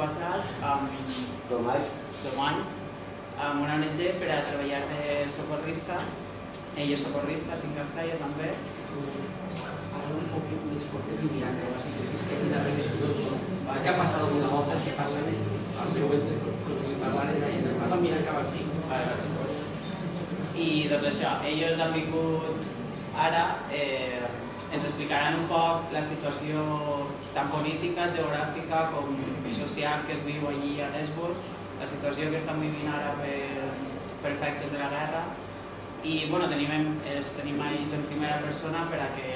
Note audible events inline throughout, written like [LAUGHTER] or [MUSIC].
passat amb Domai. Domany amb una ONG per a treballar de socorrista. Ell és socorrista, sin Castella també. Parla un poc més fort o sigui, que és que ella darrere de tot. Ja ha passat alguna volta que parlen, al meu ente, conseguir parlar és ella, parla Miranda Barcí. I doncs això, ells han vingut ara eh, ens explicaran un poc la situació tant política, geogràfica com social que es viu allí a Lesbos, la situació que estan vivint ara per, per efectes de la guerra i bueno, tenim, els tenim ells en primera persona per a que,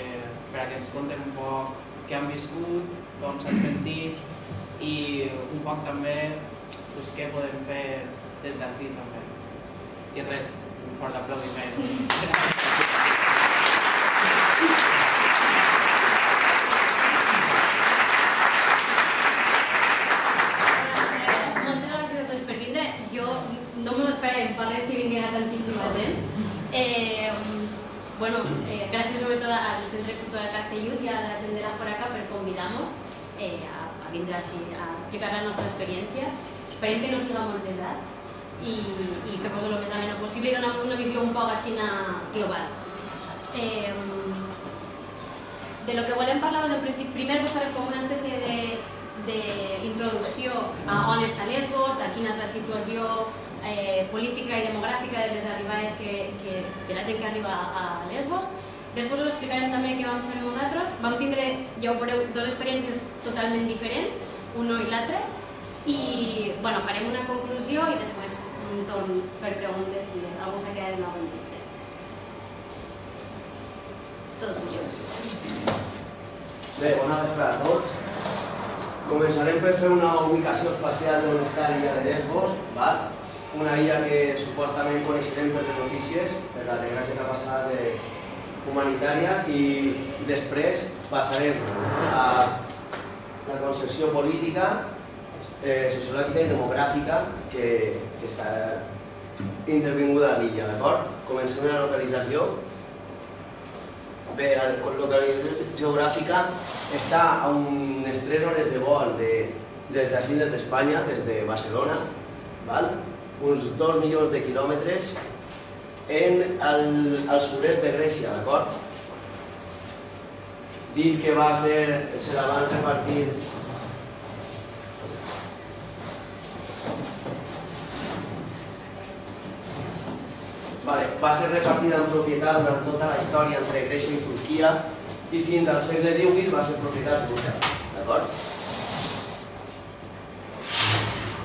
per a que ens conten un poc què han viscut, com s'han sentit i un poc també pues, què podem fer des d'ací també. I res, un fort aplaudiment. Moltes [LAUGHS] gràcies a tots per vindre. Jo no me l'esperava per res que vinguera tantíssima gent. Eh, bueno, eh, gràcies sobretot al Centre Cultural Castellut i a la gent de la Foraca per convidar-nos eh, a, a vindre així a explicar la nostra experiència. Esperem que no siga molt pesat i, i fer-vos el més ameno possible i donar-vos una visió un poc així global. Eh, de lo que volem parlar en principi, primer vos farem com una espècie de d'introducció a on està Lesbos, a quina és la situació eh, política i demogràfica de les arribades que, que, de la gent que arriba a Lesbos. Després us explicarem també què vam fer nosaltres. Vam tindre, ja ho veureu, dues experiències totalment diferents, un i l'altre, i bueno, farem una conclusió i després un torn per preguntes si algú s'ha quedat en algun dubte. Tot millor. Bé, bona vesprada a tots. Començarem per fer una ubicació espacial d'on està l'illa de Lesbos, val? Una illa que supostament coneixerem per les notícies, la desgràcia que ha passat de humanitària, i després passarem a la concepció política, eh, sociològica i demogràfica que, que està intervinguda a l'illa, la localització. Bé, la localització geogràfica està a unes 3 hores de vol de, des de Barcelona, val? Uns 2 milions de quilòmetres en el, al sud-est de Grècia, d'acord? Dir que va ser, se la van repartir Vale, va ser repartida en propietat durant tota la història entre Grècia i Turquia i fins al segle XVIII va ser propietat russa. D'acord?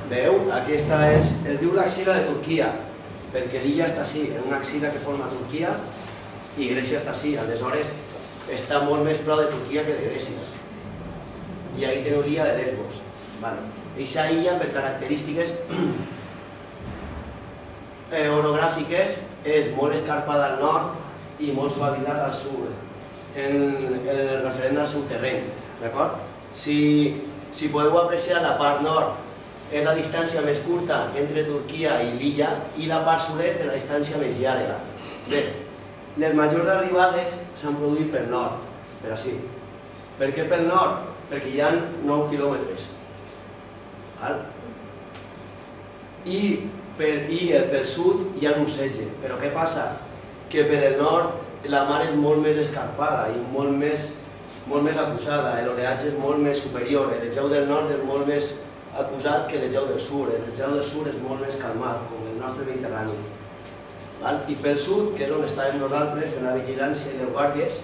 Veu? Aquesta és, es diu l'axila de Turquia, perquè l'illa està així, en una axila que forma Turquia i Grècia està així, aleshores està molt més prop de Turquia que de Grècia. I ahí teniu l'illa de Lesbos. Vale. Eixa illa, per característiques [CLEARS THROAT] orogràfiques, és molt escarpada al nord i molt suavitzada al sud, en, en el referent al seu terreny. D'acord? Si, si podeu apreciar la part nord és la distància més curta entre Turquia i l'illa i la part sud-est de la distància més llarga. Bé, les majors arribades s'han produït pel nord, per així. Per què pel nord? Perquè hi ha 9 quilòmetres. I, per, I pel sud hi ha un 16. Però què passa? Que per el nord la mar és molt més escarpada i molt més, molt més acusada, l'oleatge és molt més superior, el geu del nord és molt més acusat que el geu del sud, el geu del sud és molt més calmat, com el nostre Mediterrani. Val? I pel sud, que és on estàvem nosaltres, fent la vigilància i les guàrdies,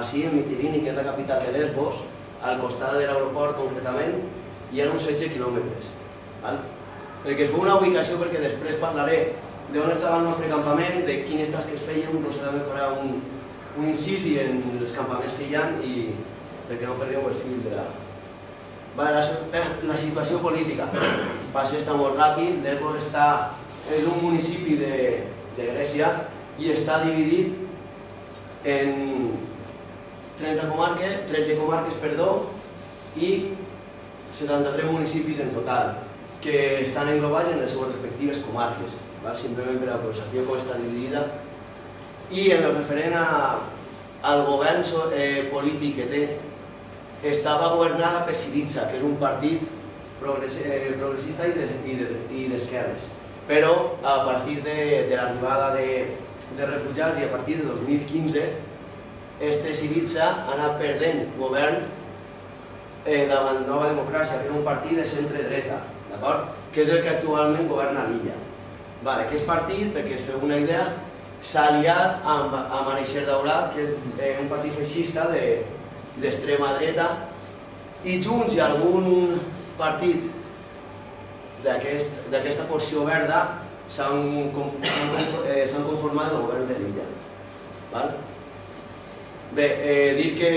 així en Mitilini, que és la capital de Lesbos, al costat de l'aeroport concretament, hi ha uns 16 quilòmetres. Val? Perquè es fa una ubicació perquè després parlaré d'on estava el nostre campament, de quines tasques fèiem, Rosa també farà un, un incisi en els campaments que hi ha i perquè no perdeu el fil de la... Va, la, la situació política va ser està molt ràpid, Lesbos està, és un municipi de, de Grècia i està dividit en 30 comarques, 13 comarques perdó, i 73 municipis en total, que estan englobats en les seves respectives comarques val? simplement per la població com està dividida. I en el referent a, al govern eh, polític que té, estava governada per Siriza, que és un partit eh, progressista i d'esquerres. Però a partir de, de l'arribada de, de refugiats i a partir de 2015, este Siriza ha anat perdent govern eh, davant Nova Democràcia, que era un partit de centre-dreta, d'acord? que és el que actualment governa l'illa. Vale, aquest partit, perquè es feu una idea, s'ha aliat amb, amb Areixer Daurat, que és eh, un partit feixista d'extrema de, dreta, i Junts i algun partit d'aquesta aquest, porció verda s'han eh, conformat el govern de l'illa. Bé, eh, dir que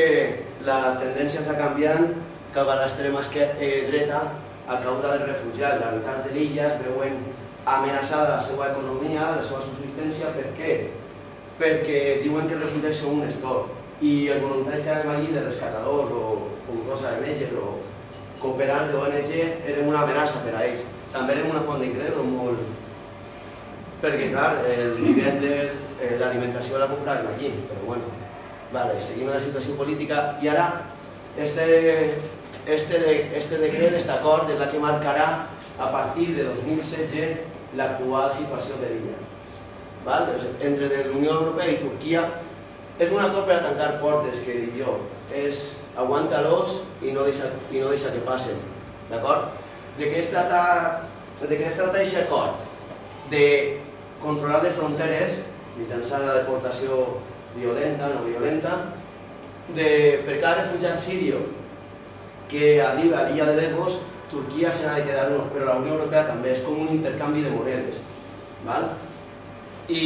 la tendència està canviant cap a l'extrema eh, dreta a causa dels refugiats. Les habitants de l'illa es veuen amenaçada la seva economia, la seva subsistència, per què? Perquè diuen que els refugiats són un estor i els voluntaris que anem allí de rescatadors o com Rosa de Meller o cooperants d'ONG eren una amenaça per a ells. També eren una font d'ingrés molt... Perquè, clar, el nivell de eh, l'alimentació la compràvem allí, però bueno, vale, seguim la situació política i ara este, este, este decret, este acord, és la que marcarà a partir de 2016 l'actual situació de l'illa. Entre la Unió Europea i Turquia és un acord per a tancar portes, que dic jo. És aguanta-los i, no deixa, i no deixa que passen. D'acord? De què es tracta de què es tracta aquest acord? De controlar les fronteres mitjançant la deportació violenta, no violenta, de, per cada refugiat sirio que arriba a l'illa de Lesbos Turquia se n'ha de quedar uno, però la Unió Europea també és com un intercanvi de monedes. Val? I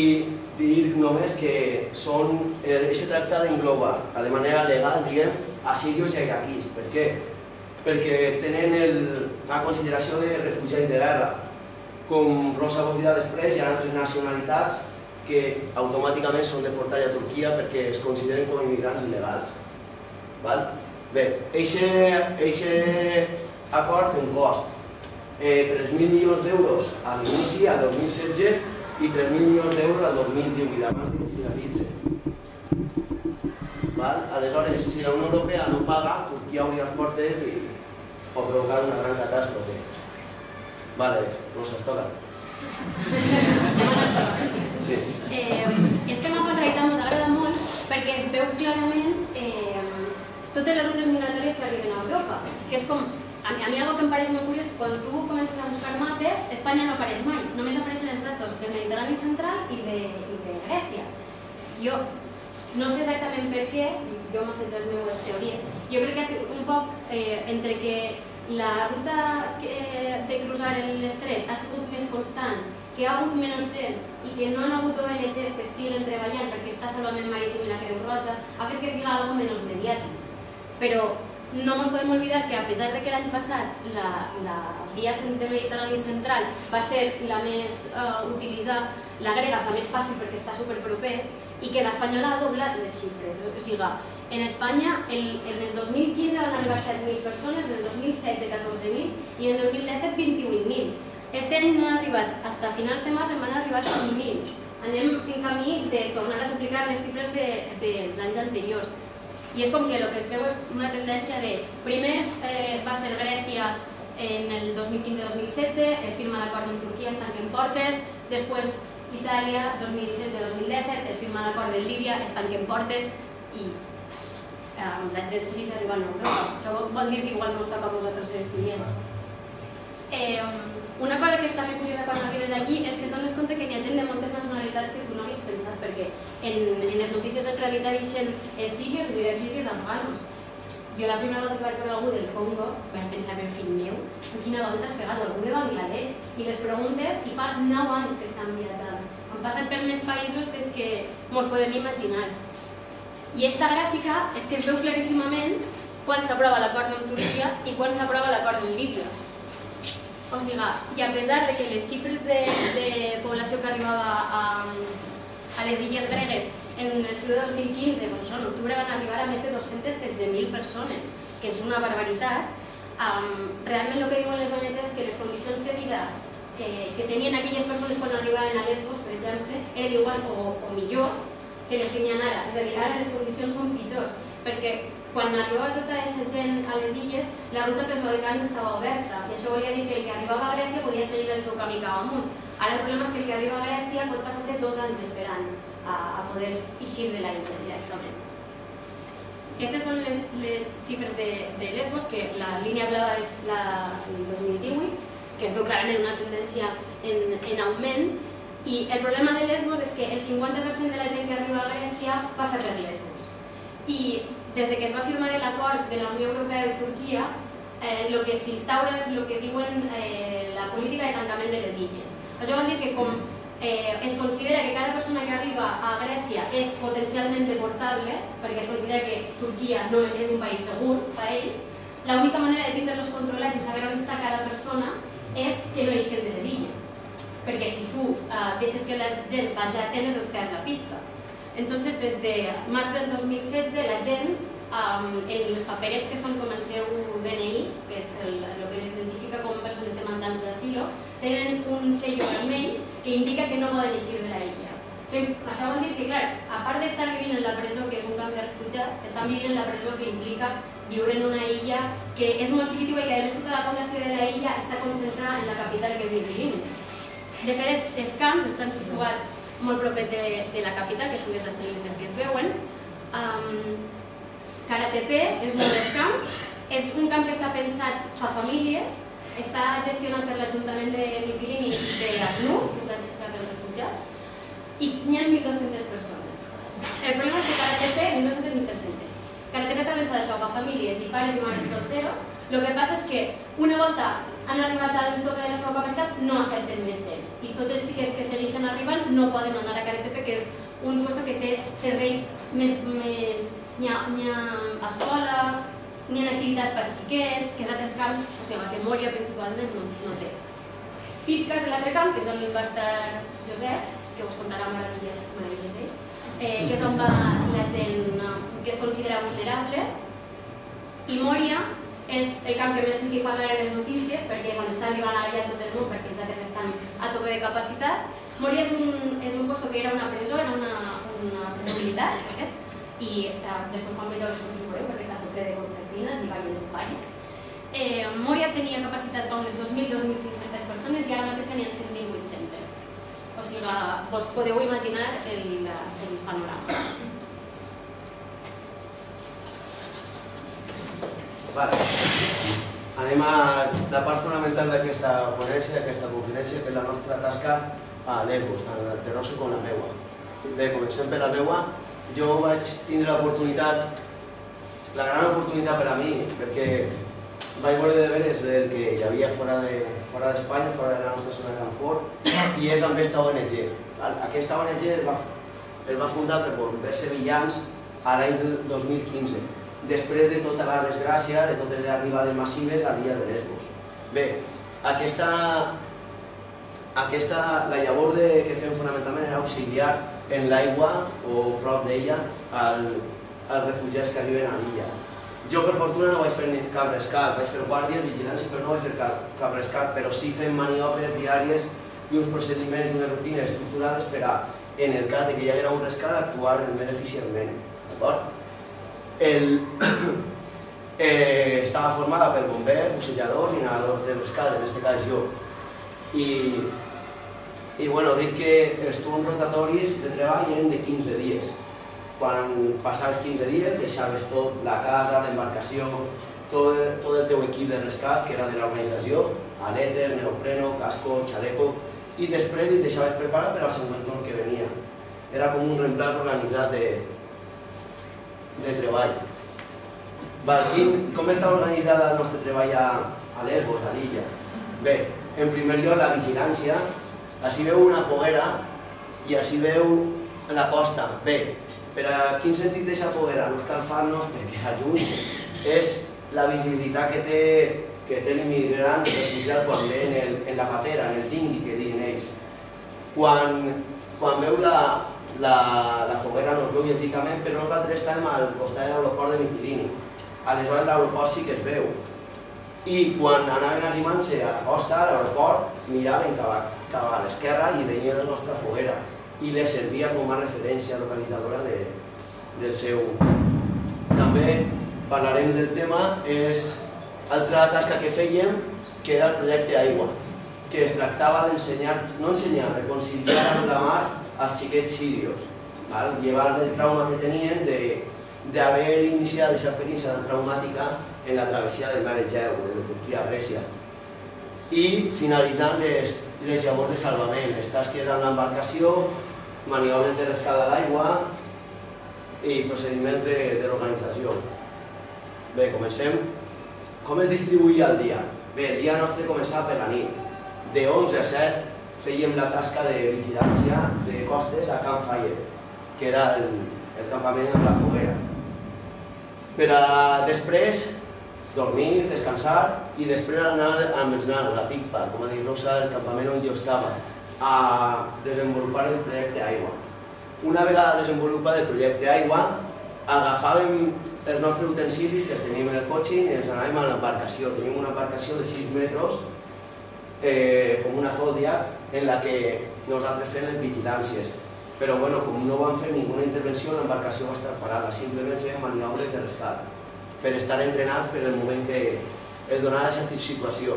dir només que són, aquest eh, tractat engloba, de manera legal, diguem, a sirios i a iraquís. Per què? Perquè tenen el, la consideració de refugiats de guerra. Com Rosa vos dirà després, hi ha altres nacionalitats que automàticament són deportats a Turquia perquè es consideren com immigrants il·legals. Val? Bé, eixe acord un cost. Eh, 3.000 milions d'euros a l'inici, a 2016, i 3.000 milions d'euros a 2018, abans que finalitzi. Val? Aleshores, si la Unió Europea no paga, Turquia obrirà les portes i pot provocar una gran catàstrofe. Vale, Rosa, es toca. [LAUGHS] Sí. Eh, este mapa en realitat ens agrada molt perquè es veu clarament eh, totes les rutes migratòries que arriben a Europa, que és com a mi, a mi el que em pareix molt curiós, quan tu comences a buscar mapes, Espanya no apareix mai, només apareixen els datos del Mediterrani central i de, i de Grècia. Jo no sé exactament per què, jo m'he fet les meves teories, jo crec que ha sigut un poc eh, entre que la ruta que, de cruzar l'estret ha sigut més constant, que ha hagut menys gent i que no han hagut ONGs que estiguen treballant perquè està Salvament Marítim i la Creu Roja, ha fet que sigui algo menys mediàtic. Però no ens podem oblidar que a pesar de que l'any passat la, la via mediterrani central va ser la més uh, utilitzada, la grega és la més fàcil perquè està superproper i que l'espanyola ha doblat les xifres. O sigui, en Espanya el, en el 2015 van arribar 7.000 persones, en el 2016 14.000 i en el 2017 28.000. Este any no han arribat, fins a finals de març en van arribar 5.000. Anem en camí de tornar a duplicar les xifres dels de, de anys anteriors. I és com que el que es veu és una tendència de, primer eh, va ser Grècia en el 2015-2017, es firma l'acord amb Turquia, es tanquen portes, després Itàlia, 2017-2017, es firma l'acord de Líbia, es tanquen portes i eh, la gent segueix arribant a Europa. Això vol dir que igual no està com vosaltres ser sirians. Eh, una cosa que és també curiosa quan arribes allí és que es dones compte que hi ha gent de moltes nacionalitats en, en les notícies en realitat deixen sírios i les lísies afganos. Jo la primera volta que vaig veure algú del Congo vaig pensar, però fill meu, tu quina volta has pegat algú de Bangladesh? I les preguntes, i fa 9 anys que estan viatjant. Han passat per més països des que ens podem imaginar. I esta gràfica és que es veu claríssimament quan s'aprova l'acord amb Turquia i quan s'aprova l'acord amb Líbia. O sigui, i a pesar de que les xifres de, de que arribava a, a les illes gregues en l'estiu de 2015, doncs, en octubre van arribar a més de 216.000 persones, que és una barbaritat. Um, realment el que diuen les ONGs és que les condicions de vida eh, que tenien aquelles persones quan arribaven a Lesbos, per exemple, eren igual o, o que les que n'hi ha ara. És a dir, ara les condicions quan arribava tota aquesta gent a les illes, la ruta pels Balcans estava oberta, i això volia dir que el que arribava a Grècia podia seguir el seu camí cap amunt. Ara el problema és que el que arriba a Grècia pot passar a ser dos anys esperant a, a poder eixir de la illa directament. Aquestes són les, les xifres de, de Lesbos, que la línia blava és la del 2018, que es veu clarament una tendència en, en augment, i el problema de Lesbos és que el 50% de la gent que arriba a Grècia passa per Lesbos. I des de que es va firmar l'acord de la Unió Europea i Turquia, eh, el que s'instaura és el que diuen eh, la política de tancament de les illes. Això vol dir que com eh, es considera que cada persona que arriba a Grècia és potencialment deportable, perquè es considera que Turquia no és un país segur per ells, l'única manera de tindre-los controlats i saber on està cada persona és que no eixen de les illes. Perquè si tu eh, deixes que la gent vagi a Atenes, els perds la pista. Entonces, des de març del 2016, la gent, um, en els paperets que són com el seu DNI, que és el, el que les identifica com persones demandants d'asilo, tenen un sello vermell que indica que no poden eixir de la illa. O sigui, això vol dir que, clar, a part d'estar vivint en la presó, que és un camp de refugiats, estan vivint en la presó que implica viure en una illa que és molt xiquitiva i que a més tota la població de la illa està concentrada en la capital que és Mitilini. De fet, els camps estan situats molt propet de, de la capital, que són les estrelles que es veuen. Um, Karatepe és un dels camps, és un camp que està pensat per famílies, està gestionat per l'Ajuntament de Mitilini i de ACNUR, que és l'Agència dels Refugiats, i n'hi ha 1.200 persones. El problema és que Karatepe, 1.200 1.300. Karatepe està pensat això, per famílies i pares i mares solteros, el que passa és que una volta han arribat al tope de la seva capacitat, no accepten més gent. I tots els xiquets que segueixen arribant no poden anar a Karatepe, que és un lloc que té serveis més... més hi ha, hi ha escola, ni en activitats per xiquets, que és altres camps, o sigui, que Mòria principalment no, no té. Pitca és l'altre camp, que és on va estar Josep, que us contarà meravelles, meravelles d'ell, eh, que és on va la gent que es considera vulnerable, i Mòria és el camp que més sentit parlar en les notícies, perquè on està arribant ara ja tot el món, perquè els altres estan a tope de capacitat. Mòria és un, és un posto que era una presó, era una, una presó militar, fet, i eh, després quan veieu les fotos veureu, perquè està a tope de cortines i diverses valles. Eh, Moria tenia capacitat per unes 2.000-2.500 persones i ara mateix n'hi ha 7.800. O sigui, vos podeu imaginar el, el panorama. Vale. Anem a la part fonamental d'aquesta ponència, d'aquesta conferència, que és la nostra tasca a Lesbos, tant la de com la meua. Bé, comencem per la meua. Jo vaig tindre l'oportunitat la gran oportunitat per a mi, perquè vaig veure de veres el que hi havia fora de fora d'Espanya, fora de la nostra zona de confort, i és amb aquesta ONG. Aquesta ONG es va, es va fundar per bombers sevillans l'any 2015, després de tota la desgràcia, de totes les arribades massives a l'illa de Lesbos. Bé, aquesta, aquesta, la llavor de, que fem fonamentalment era auxiliar en l'aigua o prop d'ella al, als refugiats que arriben a l'illa. Jo, per fortuna, no vaig fer cap rescat, vaig fer guàrdia, vigilància, però no vaig fer cap, cap rescat, però sí fem maniobres diàries i uns procediments, unes rutines estructurades per a, en el cas de que hi haguera un rescat, actuar més eficientment. D'acord? El... [COUGHS] eh, estava formada per bombers, bucelladors i nedadors de rescat, en aquest cas jo. I, i bueno, dic que els turns rotatoris de treball eren de 15 dies quan passaves 15 dies deixaves tot, la casa, l'embarcació, tot, tot el teu equip de rescat, que era de l'organització, aletes, neopreno, casco, xaleco, i després et deixaves preparat per al següent torn que venia. era com un reemplaç organitzat de, de treball. Va, quin, com està organitzat el nostre treball a, a Lesbos, a l'illa? Bé, en primer lloc la vigilància, així veu una foguera i així veu la costa. Bé, per a quin sentit d'aquesta foguera? No escalfar-nos perquè a lluny és la visibilitat que té, que té l'immigrant refugiat quan ve en, el, en la patera, en el tingui que diuen ells. Quan, quan veu la, la, la foguera no es veu lògicament, però nosaltres estàvem al costat de l'aeroport de Mitilini. Aleshores l'aeroport sí que es veu. I quan anaven arribant-se a la costa, a l'aeroport, miraven cap a, cap a l'esquerra i veien la nostra foguera i les servia com a referència localitzadora de, del seu. També parlarem del tema, és altra tasca que fèiem, que era el projecte Aigua, que es tractava d'ensenyar, no ensenyar, reconciliar amb la mar als xiquets sírios, val? llevar el trauma que tenien de d'haver iniciat aquesta experiència tan traumàtica en la travessia del mar Egeu, de Turquia a Grècia. I finalitzant les, les llavors de salvament, les tasques amb l'embarcació, maniobres de rescat a l'aigua i procediments de, de l'organització. Bé, comencem. Com es distribuïa el dia? Bé, el dia nostre començava per la nit. De 11 a 7 fèiem la tasca de vigilància de costes a Camp Fire, que era el, el campament amb la foguera per a després dormir, descansar i després anar amb els nanos, a PICPA, com a dir Rosa, el campament on jo estava, a desenvolupar el projecte Aigua. Una vegada desenvolupat el projecte Aigua, agafàvem els nostres utensilis que els teníem en el cotxe i ens anàvem a l'embarcació. Teníem una embarcació de 6 metres, eh, com una Zodiac, en la que nosaltres fem les vigilàncies però bueno, com no van fer ninguna intervenció, l'embarcació va estar parada, simplement fèiem maniobres de rescat, per estar entrenats per el moment que es donava aquesta situació.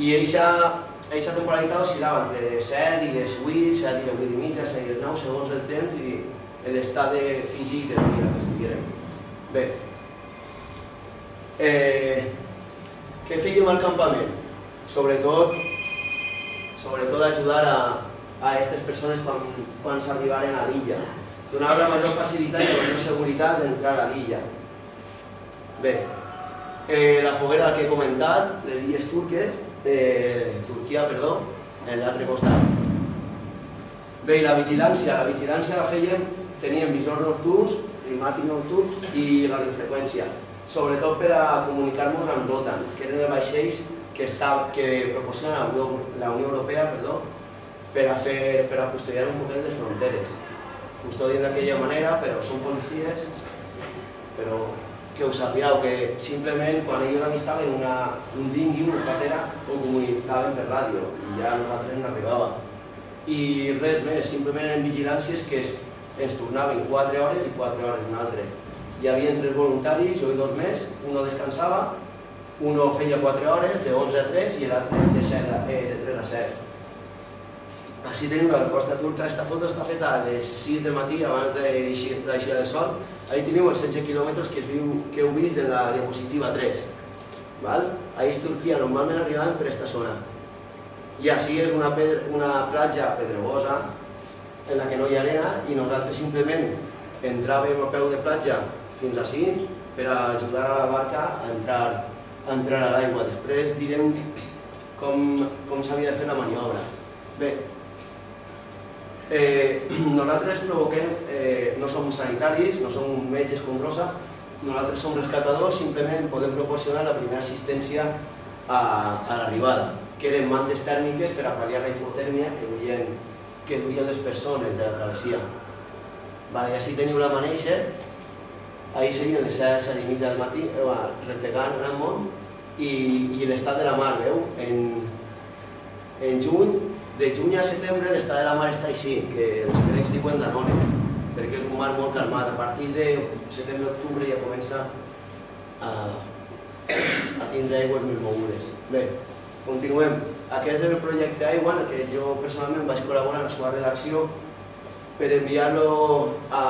I aquesta temporalitat oscil·lava entre les 7 i les 8, 7 i les 8 i mitja, 7 i les 9, segons el temps i l'estat de físic del dia que estiguérem. Bé, eh, què fèiem al campament? Sobretot, sobretot ajudar a, a aquestes persones quan, quan s'arribaren a l'illa. Donava la major facilitat i la major seguretat d'entrar a l'illa. Bé, eh, la foguera que he comentat, les illes turques, eh, Turquia, perdó, en l'altre costat. Bé, i la vigilància, la vigilància la fèiem, teníem visors nocturns, climàtic nocturn i radiofreqüència, sobretot per a comunicar-nos amb l'OTAN, que eren els vaixells que, està, que proporciona la Unió Europea perdó, per a, fer, per a custodiar un poquet de fronteres. Custodien d'aquella manera, però són policies, però que ho sapigueu, que simplement quan ells avistaven una, un dingui, una patera, ho comunicaven per ràdio i ja nosaltres n'arribava. I res més, simplement en vigilàncies que es, ens tornaven 4 hores i 4 hores un altre. Hi havia tres voluntaris, jo i dos més, uno descansava, uno feia 4 hores, de 11 a 3, i l'altre de, 7 eh, de 3 a 7. Així teniu la costa turca, aquesta foto està feta a les 6 de matí abans de l'aixida del sol. Ahí teniu els 16 quilòmetres que, viu, que heu vist de la diapositiva 3. Val? Ahí és Turquia, normalment arribaven per aquesta zona. I així és una, una platja pedregosa en la que no hi ha arena i nosaltres simplement entràvem a peu de platja fins ací per a ajudar a la barca a entrar, entrar a l'aigua. Després direm com, com s'havia de fer la maniobra. Bé, Eh, [CLEARS THROAT] nosaltres provoquem, eh, no som sanitaris, no som metges com Rosa, nosaltres som rescatadors, simplement podem proporcionar la primera assistència a, a l'arribada, que eren mantes tèrmiques per a pal·liar la hipotèrmia que duien, que duien les persones de la travessia. Vale, així teniu la maneixa, ahir serien les 7, 7 i mitja del matí, eh, replegant gran món, i, i l'estat de la mar, veu? En, en juny de juny a setembre l'estat de la mar està així, que els grecs diuen Danone, perquè és un mar molt calmat. A partir de setembre-octubre ja comença a, a tindre aigües més mogudes. Bé, continuem. Aquest és el projecte Aigua, en que jo personalment vaig col·laborar en la seva redacció per enviar-lo a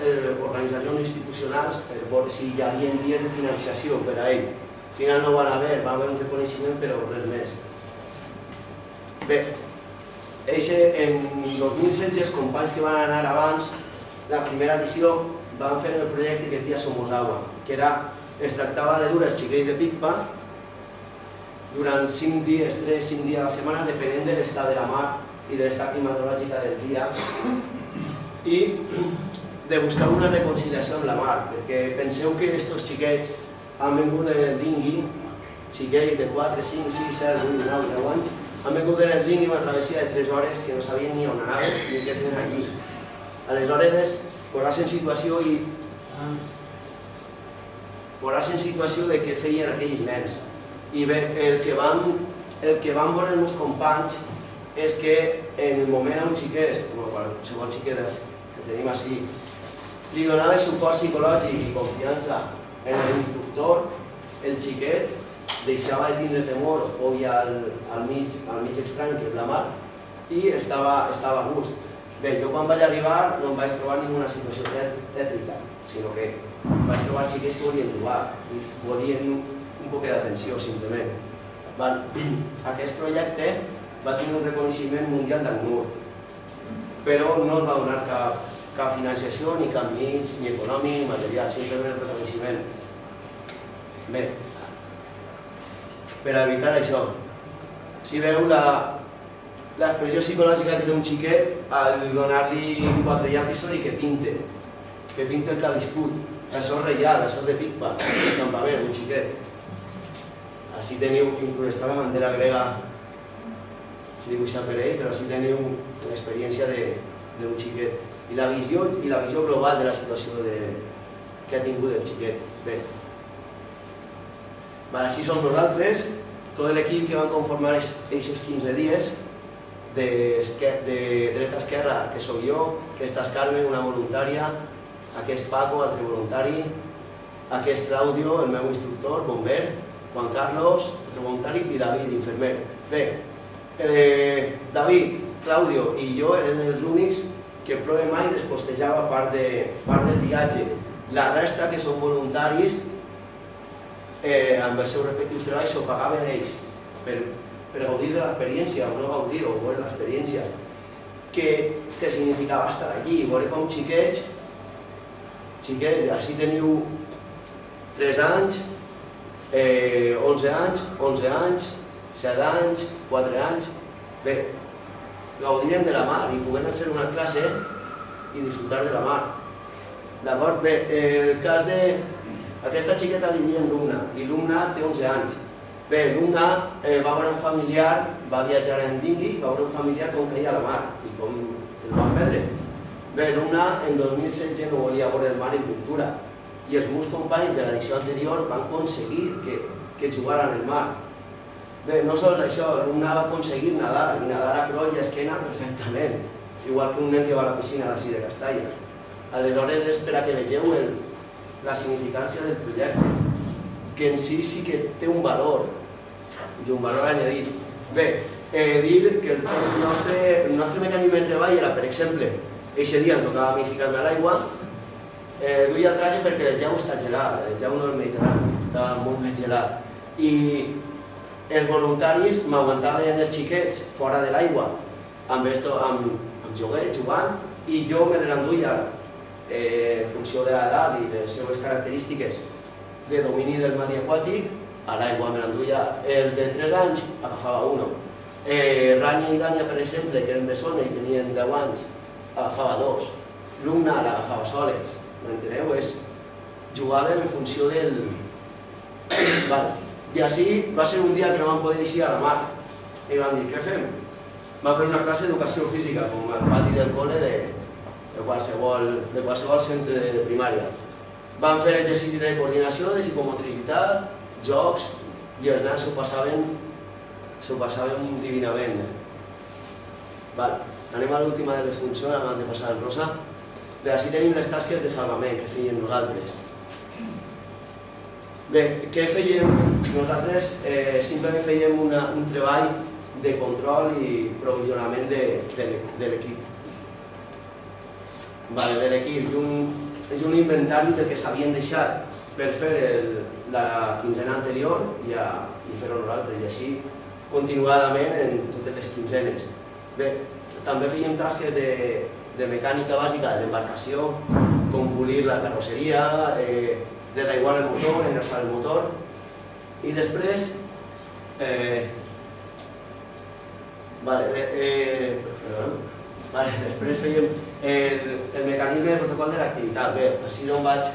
organitzacions institucionals per veure si hi havia vies de financiació per a ell. Al final no van haver, va haver un reconeixement però res més. Bé, Eixe, en 2016 els companys que van anar abans, la primera edició, van fer el projecte que es deia Somos Agua, que era, es tractava de dur els xiquets de Picpa durant 5 dies, 3-5 dies a la setmana, depenent de l'estat de la mar i de l'estat climatològica del dia, i de buscar una reconciliació amb la mar, perquè penseu que aquests xiquets han vingut en el dingui, xiquets de 4, 5, 6, 7, 8, 9, 10 anys, han vingut en el dingui una travessia de 3 hores que no sabien ni on anaven ni què feien allí. Aleshores és posar-se en situació i posar-se en situació de què feien aquells nens. I bé, el que van, el que van veure els meus companys és que en el moment a un xiquet, com qualsevol xiquet que tenim així, li donava suport psicològic i confiança en l'instructor, el xiquet deixava de tindre temor o fòbia al, al, mig, al mig estrany que és la mar i estava, estava a gust. Bé, jo quan vaig arribar no em vaig trobar ninguna situació tètrica, sinó que vaig trobar xiquets que volien jugar i volien un poc d'atenció, simplement. Van, [CLEARS THROAT] aquest projecte va tenir un reconeixement mundial del NUR, però no es va donar cap, cap financiació, ni cap mig, ni econòmic, ni material, simplement el reconeixement. Bé, per evitar això, si veu la, l'expressió psicològica que té un xiquet al donar-li quatre llapis i que pinte, que pinte el que ha viscut. Això és real, això és de Picpa, el campament, un xiquet. Així teniu, inclús està la bandera grega dibuixat per ell, però així teniu l'experiència d'un xiquet. I la visió, i la visió global de la situació de, que ha tingut el xiquet. Bé. Vale, així som nosaltres, tot l'equip que van conformar aquests 15 dies, de, de dreta a esquerra, que sóc jo, aquesta és Carmen, una voluntària, aquest Paco, altre voluntari, aquest Claudio, el meu instructor, bomber, Juan Carlos, altre voluntari, i David, infermer. Bé, eh, David, Claudio i jo eren els únics que prou mai despostejava part, de, part del viatge. La resta, que són voluntaris, eh, amb els seus respectius treballs s'ho pagaven ells per, per gaudir de l'experiència, o no gaudir, o veure l'experiència. Què, què significava estar allí, veure com xiquets, xiquets, així teniu 3 anys, eh, 11 anys, 11 anys, 7 anys, 4 anys, bé, gaudirem de la mar i puguem fer una classe i disfrutar de la mar. D'acord? Bé, el cas de aquesta xiqueta li diuen Luna i Luna té 11 anys. Bé, Luna eh, va veure un familiar, va viatjar en dingui, va veure un familiar com caia a la mar i com el van perdre. Bé, Luna en 2016 no volia veure el mar en pintura i els meus companys de l'edició anterior van aconseguir que, que jugaran al mar. Bé, no sols això, Luna va aconseguir nadar, i nadar a croll i esquena perfectament, igual que un nen que va a la piscina d'ací de Castalla. Aleshores és per a que vegeu el, la significància del projecte, que en si sí que té un valor, i un valor añadit. Bé, eh, dir que el nostre, el nostre mecanisme de treball era, per exemple, eixe dia em tocava a mi ficar-me a l'aigua, eh, duia el traje perquè el gel està gelat, el gel no és mediterrani, està molt més gelat. I els voluntaris m'aguantaven els xiquets fora de l'aigua, amb, esto, amb, amb joguet, jugant, i jo me l'enduia eh, en funció de l'edat i les seues característiques de domini del medi aquàtic, a l'aigua me l'enduia. Els de 3 anys agafava uno. Eh, Rania i Dania, per exemple, que eren bessones i tenien 10 anys, agafava dos. L'una l'agafava soles, m'enteneu? És, jugaven en funció del... vale. I així va ser un dia que no vam poder eixir a la mar. I vam dir, què fem? Vam fer una classe d'educació física, com al pati del col·le de, de qualsevol, de qualsevol centre de primària. Van fer exercici de coordinació, de psicomotricitat, jocs, i els nens s'ho passaven, s'ho passaven divinament. Val. Anem a l'última de les funcions, abans de passar al rosa. Bé, així tenim les tasques de salvament que feien nosaltres. Bé, què fèiem? Nosaltres eh, simplement fèiem una, un treball de control i provisionament de, de, l'equip vale, de l'equip i i un inventari del que s'havien deixat per fer el, la quinzena anterior i, a, i fer-ho nosaltres, i així continuadament en totes les quinzenes. Bé, també fèiem tasques de, de mecànica bàsica de l'embarcació, com polir la carrosseria, eh, desaiguar el motor, engreixar el motor, i després eh, vale, eh, eh, perdó, vale, [LAUGHS] després fèiem el, el mecanisme de protocol de l'activitat. Bé, així no vaig...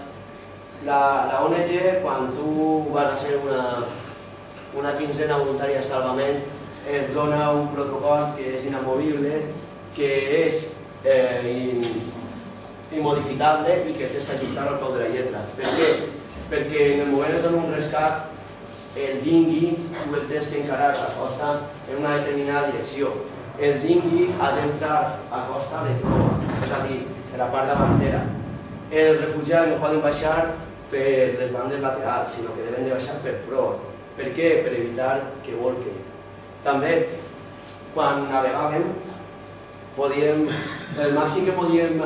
La, la ONG, quan tu vas a fer una, una quinzena voluntària de salvament, es dona un protocol que és inamovible, que és eh, immodificable i que tens que ajustar al peu de la lletra. Per què? Perquè en el moment de un rescat, el dingui tu el tens que encarar a costa en una determinada direcció. El dingui ha d'entrar a costa de proa, és a dir, de la part davantera. Els refugiats no poden baixar per les bandes laterals, sinó que deben de baixar per proa. Per què? Per evitar que volque. També, quan navegàvem, podíem, el màxim que podíem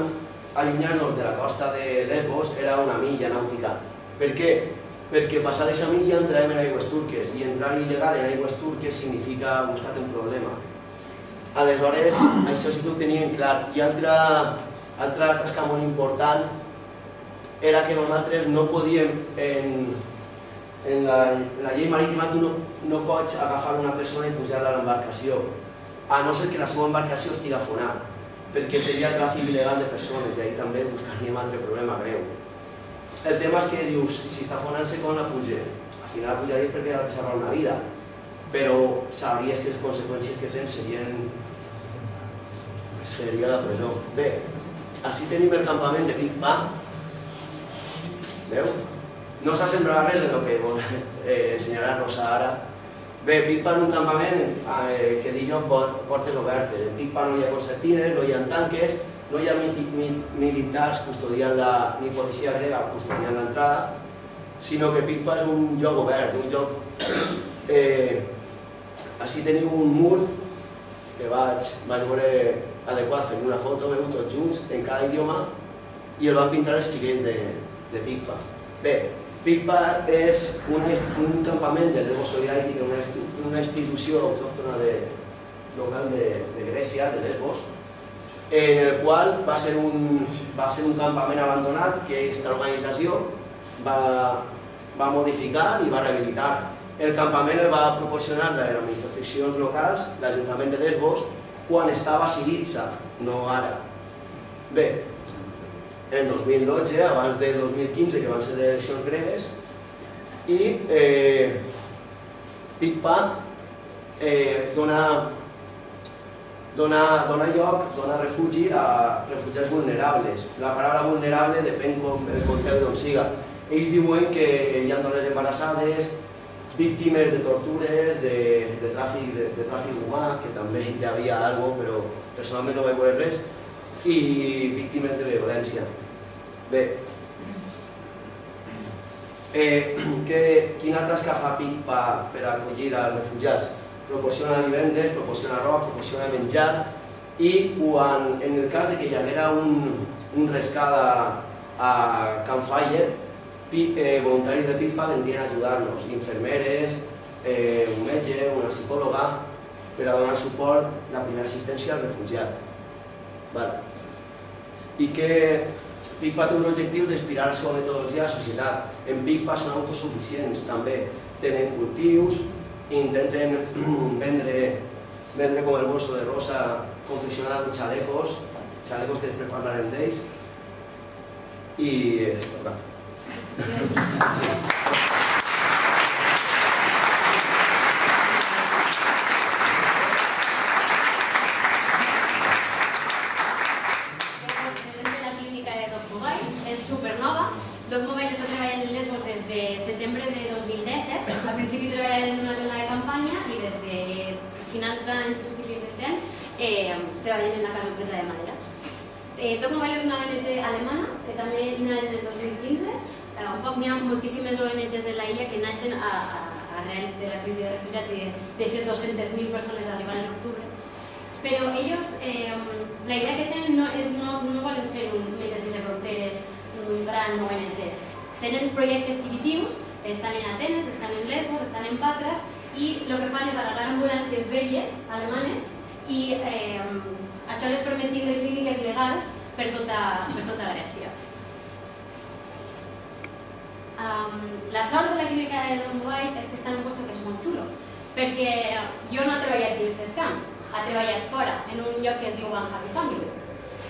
allunyar-nos de la costa de Lesbos era una milla nàutica. Per què? Perquè passar d'aquesta milla entrarem en aigües turques i entrar il·legal en aigües turques significa buscar un problema. Aleshores, això sí que ho tenien clar. I altra, altra tasca molt important era que nosaltres no podíem, en, en la, la llei marítima tu no, no pots agafar una persona i pujar-la a l'embarcació, a no ser que la seva embarcació estigui afonada, perquè seria tràfic il·legal de persones i ahir també buscaríem altre problema greu. El tema és que dius, si està fonant-se la puja, al final la pujaries perquè ha de una vida, però sabries que les conseqüències que tens serien seria la presó. Bé, així tenim el campament de Big Pa. Veu? No s'ha sembrat res en el que eh, ensenyar-nos ara. Bé, Big Pa és un campament eh, que jo portes obertes. En Big Pa no hi ha concertines, no hi ha tanques, no hi ha militars custodiant la, ni policia grega custodiant l'entrada, sinó que Big Pa és un lloc obert, un lloc... [CLEARS THROAT] Eh, així teniu un mur que vaig, veure adequat fer una foto, veu, tots junts, en cada idioma, i el van pintar els xiquets de, de Pigpa. Bé, Pigpa és un, un campament de Lesbos Solidarity, una, una institució autòctona de, local de, de Grècia, de Lesbos, en el qual va ser un, va ser un campament abandonat que aquesta organització va, va modificar i va rehabilitar. El campament el va proporcionar les administracions locals, l'Ajuntament de Lesbos, quan estava a Siritza, no ara. Bé, en 2012, abans de 2015, que van ser les eleccions gregues, i eh, PICPA eh, dona, dona, dona lloc, dona refugi a refugiats vulnerables. La paraula vulnerable depèn com el context d'on siga. Ells diuen que hi ha dones embarassades, víctimes de tortures, de, de, tràfic, de, de tràfic humà, que també hi havia alguna però personalment no vaig veure res, i víctimes de violència. Bé, eh, [CLEARS THROAT] que, quina tasca fa PIC pa, per acollir als refugiats? Proporciona aliments, proporciona roba, proporciona menjar, i quan, en el cas de que hi haguera un, un rescat a, a Campfire, eh, voluntaris de PIPA vendrien a ajudar-nos, infermeres, eh, un metge, una psicòloga, per a donar suport la primera assistència al refugiat. Val. I que PICPA té un objectiu d'inspirar la seva metodologia a la societat. En PICPA són autosuficients també. Tenen cultius, intenten [CLEARS THROAT] vendre, vendre com el bolso de rosa confeccionat amb xalecos, xalecos que després parlarem d'ells. I va. [LAUGHS] Sí. Finals d'any, principis d'aquest any, eh, treballen en la casa de Madera. Eh, Doc Mobile una ONG alemana que també naix en el 2015. Eh, un poc n'hi ha moltíssimes ONGs en la illa que naixen a, a, de la crisi de refugiats i d'aquestes 200.000 persones arribant en octubre. Però ells, eh, la idea que tenen no, és, no, no volen ser un Metges Sense Fronteres, un gran ONG. Tenen projectes xiquitius, estan en Atenes, estan en Lesbos, estan en Patras, i el que fan és agarrar ambulàncies velles, alemanes, i eh, això les permet tindre clíniques legals per tota, per tota Grècia. Um, la sort de la clínica de Dubai és que està en un lloc que és molt xulo, perquè jo no he treballat dins dels camps, he treballat fora, en un lloc que es diu One Happy Family.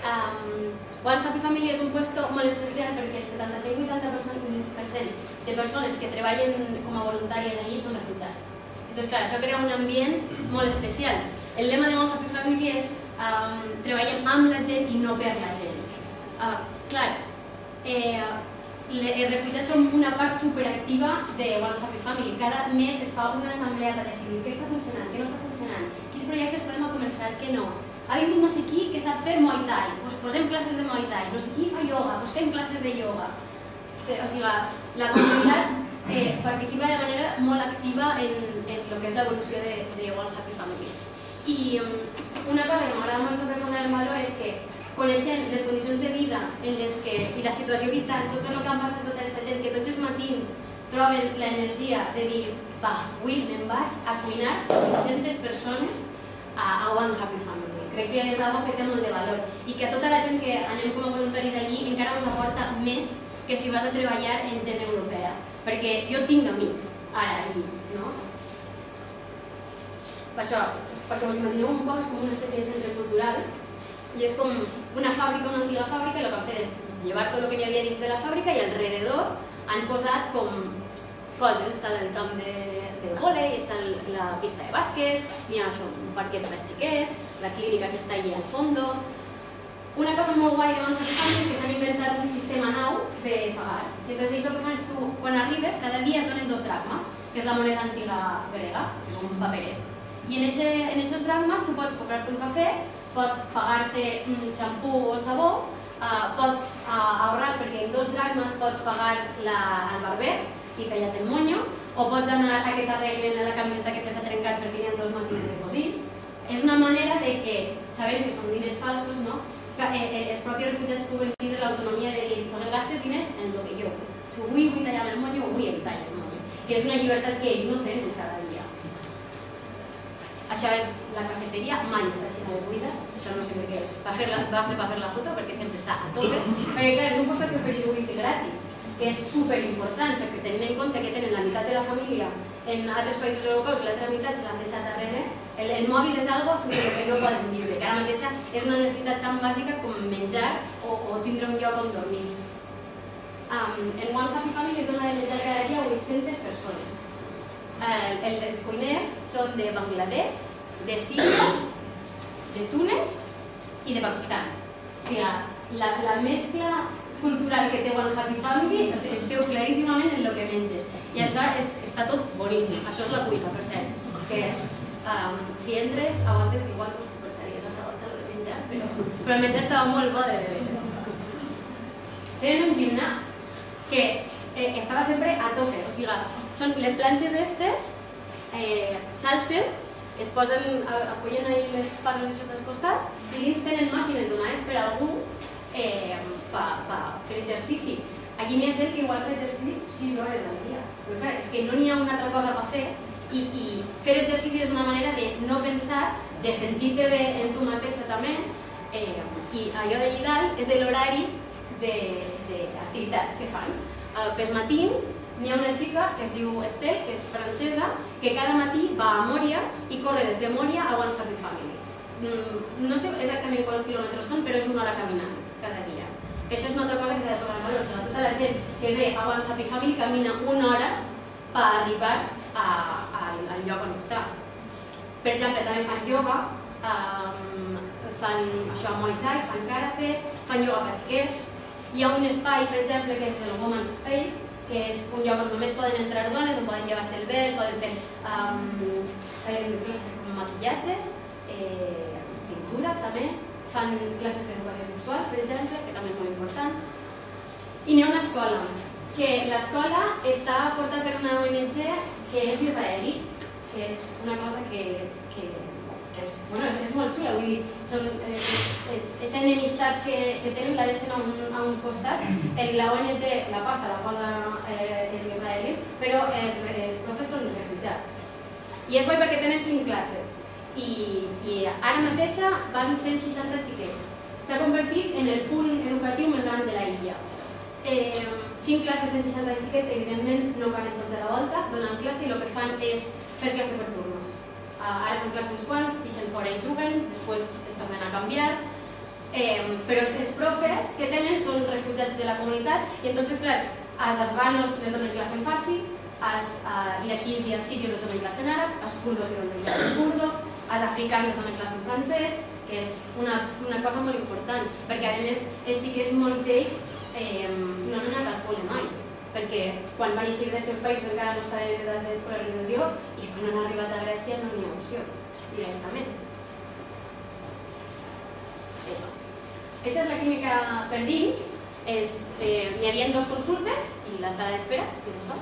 Um, One Happy Family és un lloc molt especial perquè el 75-80% de persones que treballen com a voluntàries allí són refugiats. Entonces, clar, això crea un ambient molt especial. El lema de One Happy Family és um, treballem amb la gent i no per la gent. Uh, clar, eh, els refugiats són una part superactiva de One Happy Family. Cada mes es fa una assemblea per decidir què està funcionant, què no està funcionant, quins projectes podem començar, què no. Ha vingut no sé qui que sap fer Muay Thai, doncs posem classes de Muay Thai, no sé qui fa ioga, doncs fem classes de ioga. O sigui, la comunitat eh, participa de manera molt activa en, en el que és l'evolució de, de One Happy Family. I um, una cosa que m'agrada molt sobre poner en valor és que coneixent les condicions de vida en les que, i la situació vital, tot el que han passat tota aquesta gent, que tots els matins troben l'energia de dir va, avui me'n vaig a cuinar 500 persones a, a One Happy Family. Crec que és una que té molt de valor i que a tota la gent que anem com a voluntaris allí encara us aporta més que si vas a treballar en gent europea. Perquè jo tinc amics ara allí, no? Per això, perquè us imagineu un poc, és com una espècie de centre cultural i és com una fàbrica, una antiga fàbrica, i el que han fet és llevar tot el que hi havia dins de la fàbrica i alrededor han posat com coses, està el camp de, de volei, està la pista de bàsquet, hi ha això, un parquet més xiquets, la clínica que està allà al fondo... Una cosa molt guai de Manhattan és que s'han inventat un sistema nou de pagar. Ells el que fan és tu, quan arribes, cada dia es donen dos dracmas, que és la moneda antiga grega, que és un paperet. I en, en esos dracmas tu pots comprar-te un cafè pots pagar-te un xampú o sabó, uh, pots uh, ahorrar perquè en dos dracmes pots pagar la, el barber i tallar el monyo, o pots anar a que t'arreglen la camiseta que t'ha trencat perquè hi ha dos màquines de cosir. És una manera de que, sabem que són diners falsos, no? Eh, eh, els propis refugiats puguen tindre l'autonomia de dir pues em gastes diners en el que jo. Si avui vull tallar el monyo, avui em tallo el monyo. Que és una llibertat que ells no tenen cada dia. Això és la cafeteria, mai està així de buida, això no sé per què, va, fer la, va ser per fer la foto perquè sempre està a tope, perquè clar, és un costat que ofereix wifi gratis, que és super important perquè tenint en compte que tenen la meitat de la família en altres països europeus i l'altra meitat se l'han deixat darrere, el, el mòbil és algo sense el que no poden viure, que ara mateixa és una necessitat tan bàsica com menjar o, o tindre un lloc on dormir. Um, en One Family es dona de menjar cada dia a 800 persones eh, els cuiners són de Bangladesh, de Síria, de Túnez i de Pakistan. O sigui, la, la mescla cultural que té One Happy Family o sigui, es veu claríssimament en el que menges. I això és, està tot boníssim. Això és la cuina, per cert. Que um, si entres, a vegades igual pues, pensaries altra volta de menjar, però, però menjar estava molt bo de veres. Tenen un gimnàs que eh, estava sempre a tope, o sigui, són les planxes estes, eh, s'alcen, es posen, apoyen ahí les parles els costats i dins tenen màquines donades per a algú eh, per fer exercici. Allí n'hi ha gent que igual fa exercici 6 hores al dia. Però clar, és que no n'hi ha una altra cosa per fer i, i fer exercici és una manera de no pensar, de sentir-te bé en tu mateixa també eh, i allò d'allí dalt és de l'horari d'activitats que fan. Pels matins n'hi ha una xica que es diu Estel, que és francesa, que cada matí va a Mòria i corre des de Mòria a One Happy Family. Mm, no sé exactament quants quilòmetres són, però és una hora caminant cada dia. Que això és una altra cosa que s'ha de posar en valor. Tota la gent que ve a One Happy Family camina una hora per arribar a, al lloc on està. Per exemple, també fan ioga, um, fan això, Muay Thai, fan karate, fan ioga per xiquets. Hi ha un espai, per exemple, que és el Women's Space, que és un lloc on només poden entrar dones, on poden llevar-se el vel, poden fer classes com maquillatge, eh, pintura també, fan classes d'educació sexual, per exemple, que també és molt important. I n'hi ha una escola, que l'escola està portada per una ONG que és israelí, que és una cosa que, que és, bueno, és, és molt xula, vull dir, són, eh, és, és enemistat que, que tenen la deixen a un, a un costat, el, la ONG la pasta la posa eh, els israelis, però els, els profes són refugiats. I és guai perquè tenen cinc classes. I, i ara mateixa van 160 xiquets. S'ha convertit en el punt educatiu més gran de la illa. Eh, 5 classes 160 xiquets, evidentment, no caben tots a la volta, donen classe i el que fan és fer classe per turnos. Uh, ara fan classe uns quants, ixen fora i juguen, després es tornen a canviar, eh, però els, els profes que tenen són refugiats de la comunitat i entonces, clar, als afganos les donen classe en farsi, als uh, iraquís i als sirios les donen classe en àrab, als kurdos les donen classe en kurdo, als africans les donen classe en francès, que és una, una cosa molt important, perquè a més els xiquets, molts d'ells, eh, no han anat al col·le mai, perquè quan van eixir dels seus països encara no estaven en edat d'escolarització i quan han arribat a Grècia no n'hi ha opció, directament. Aquesta és la clínica per dins, és, eh, hi havia dos consultes i la sala d'espera, que és això.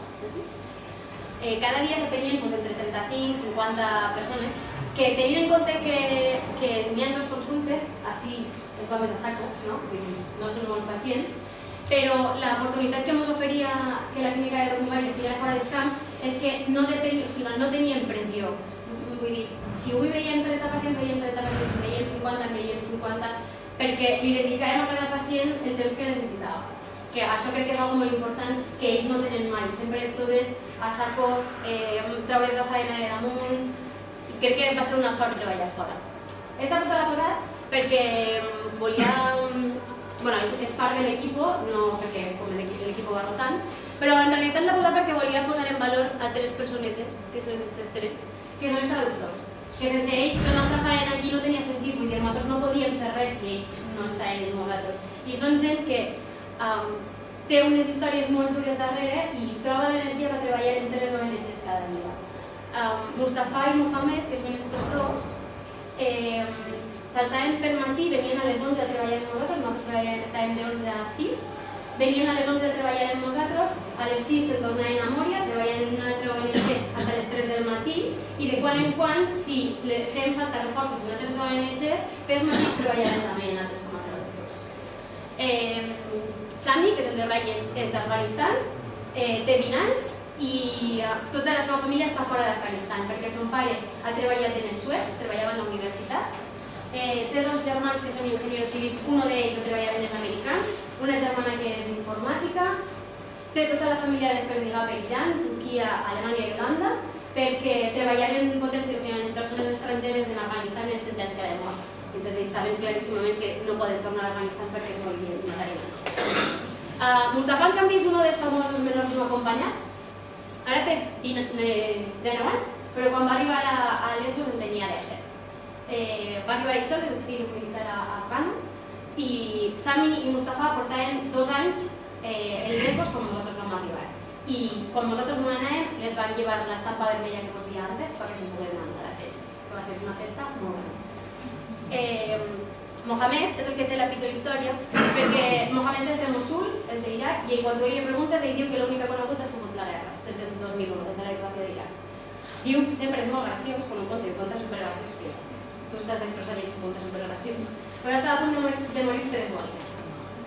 Eh, cada dia s'atenien pues, entre 35 i 50 persones que tenint en compte que, que n'hi ha dos consultes, així més a saco, no? no són molts pacients, però l'oportunitat que ens oferia que la clínica de Documentari estigués fora dels camps és que no, depenia, o sigui, no tenien pressió. Vull dir, si avui veiem 30 pacients, veiem 30 pacients, veiem 50, veiem 50, perquè li dedicàvem a cada pacient el temps que necessitava. Que això crec que és una molt important que ells no tenen mai. Sempre tot a saco, eh, treure's la feina de damunt, crec que va ser una sort treballar fora. He estat tota la posat perquè volia bueno, és, és part de l'equip, no perquè com l'equip va rotant, però en realitat la posat perquè volia posar en valor a tres personetes, que són aquestes tres, que són els traductors. Que sense ells la nostra feina allí no tenia sentit, vull dir, nosaltres no podíem fer res si ells no estaven amb nosaltres. I són gent que um, té unes històries molt dures darrere i troba l'energia per treballar entre les ONGs cada dia. Um, Mustafa i Mohamed, que són estos dos, eh, S'alçaven per matí, venien a les 11 a treballar amb nosaltres, nosaltres estàvem de 11 a 6, venien a les 11 a treballar amb nosaltres, a les 6 se tornaven a Mòria, treballaven en una altra ONG fins a les 3 del matí, i de quan en quan, si feien falta reforços. En altres ONGs, pels matins treballaven també en altres traductors. Eh, Sami, que és el de Reyes, és d'Afganistan, eh, té 20 anys, i eh, tota la seva família està fora d'Afganistan, perquè son pare ha treballat en els suecs, treballava en la universitat, Eh, té dos germans que són enginyers civils, un d'ells ha treballat en els americans, una germana que és informàtica, té tota la família desperdigada per Iran, Turquia, Alemanya i Holanda, perquè treballar en sigui, en persones estrangeres en Afganistan és sentència de mort. Entonces ells saben claríssimament que no poden tornar a Afganistan perquè es volien matar uh, Mustafa, en canvi, és un dels famosos menors no acompanyats. 20, eh, 0 anys, però quan va arribar a, a Lesbos en tenia 17 eh, va arribar a Isol, és fill militar a Afgano, i Sami i Mustafa portaven dos anys eh, en Lesbos com nosaltres vam arribar. I quan nosaltres no anàvem, les van llevar l'estampa vermella que vos dia antes perquè se'n pogueren menjar a ells, que va ser una festa molt gran. Eh, Mohamed és el que té la pitjor història, perquè Mohamed és de Mosul, és d'Iraq, i quan tu li preguntes, ell diu que l'única conegut ha sigut la guerra, des del 2001, des de la invasió d'Iraq. Diu que sempre és molt graciós, quan ho conta, i conta supergraciós que tu estàs destrossat i moltes superlacions, però estava a punt de morir, tres voltes.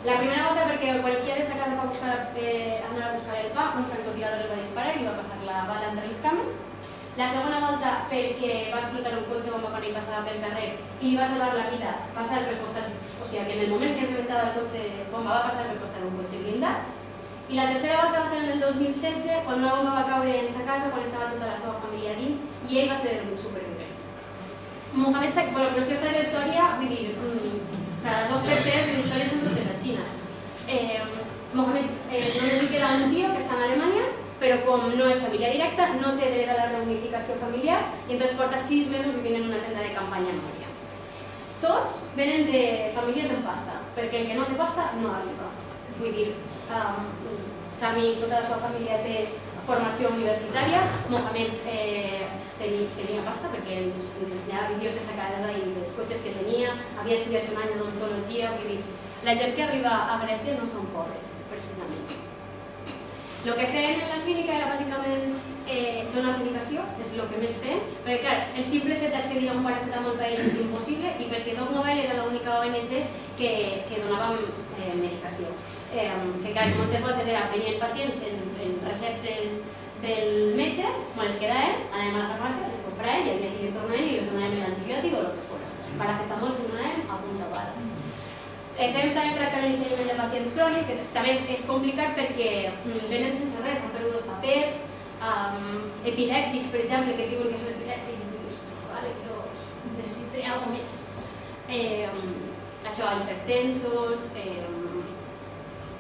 La primera volta perquè quan de sa casa per buscar, eh, anar a buscar el pa, un francotirador el va disparar i li va passar la bala entre les cames. La segona volta perquè va explotar un cotxe bomba quan ell passava pel carrer i li va salvar la vida passar pel costat, o sigui que en el moment que reventava el cotxe bomba va passar pel costat un cotxe blindat. I la tercera volta va ser en el 2016, quan una bomba va caure en sa casa, quan estava tota la seva família dins, i ell va ser un supervivent. Mohamed Shak, bueno, però és que esta de la història, vull dir, cada dos per tres les històries són totes així. Eh, Mohamed eh, només li queda un tio que està en Alemanya, però com no és família directa, no té dret a la reunificació familiar i entonces porta sis mesos vivint en una tenda de campanya a Mòria. Tots venen de famílies amb pasta, perquè el que no té pasta no arriba. Vull dir, um, Sami, tota la seva família té formació universitària, Mohamed eh, tenia, tenia pasta perquè ens ensenyava vídeos de sacada i dels cotxes que tenia, havia estudiat un any d'odontologia, vull dir, la gent que arriba a Grècia no són pobres, precisament. El que fem en la clínica era bàsicament eh, donar medicació, és el que més fem, perquè clar, el simple fet d'accedir a un paracetamol per ells és impossible i perquè Doc Mobile era l'única ONG que, que donàvem eh, medicació. Eh, que clar, moltes voltes era, venien pacients en, en receptes del metge, me les quedàvem, anàvem a la farmàcia, les compràvem i el dia següent tornàvem i les donàvem l'antibiòtic o el que fos. Paracetamol les donàvem a punta pala. Eh, fem també tractament de de pacients crònics, que també és, és complicat perquè mm, venen sense res, han perdut papers, um, epilèptics, per exemple, que diuen que són epilèptics, dius, vale, però necessito alguna més. Eh, això, hipertensos, eh,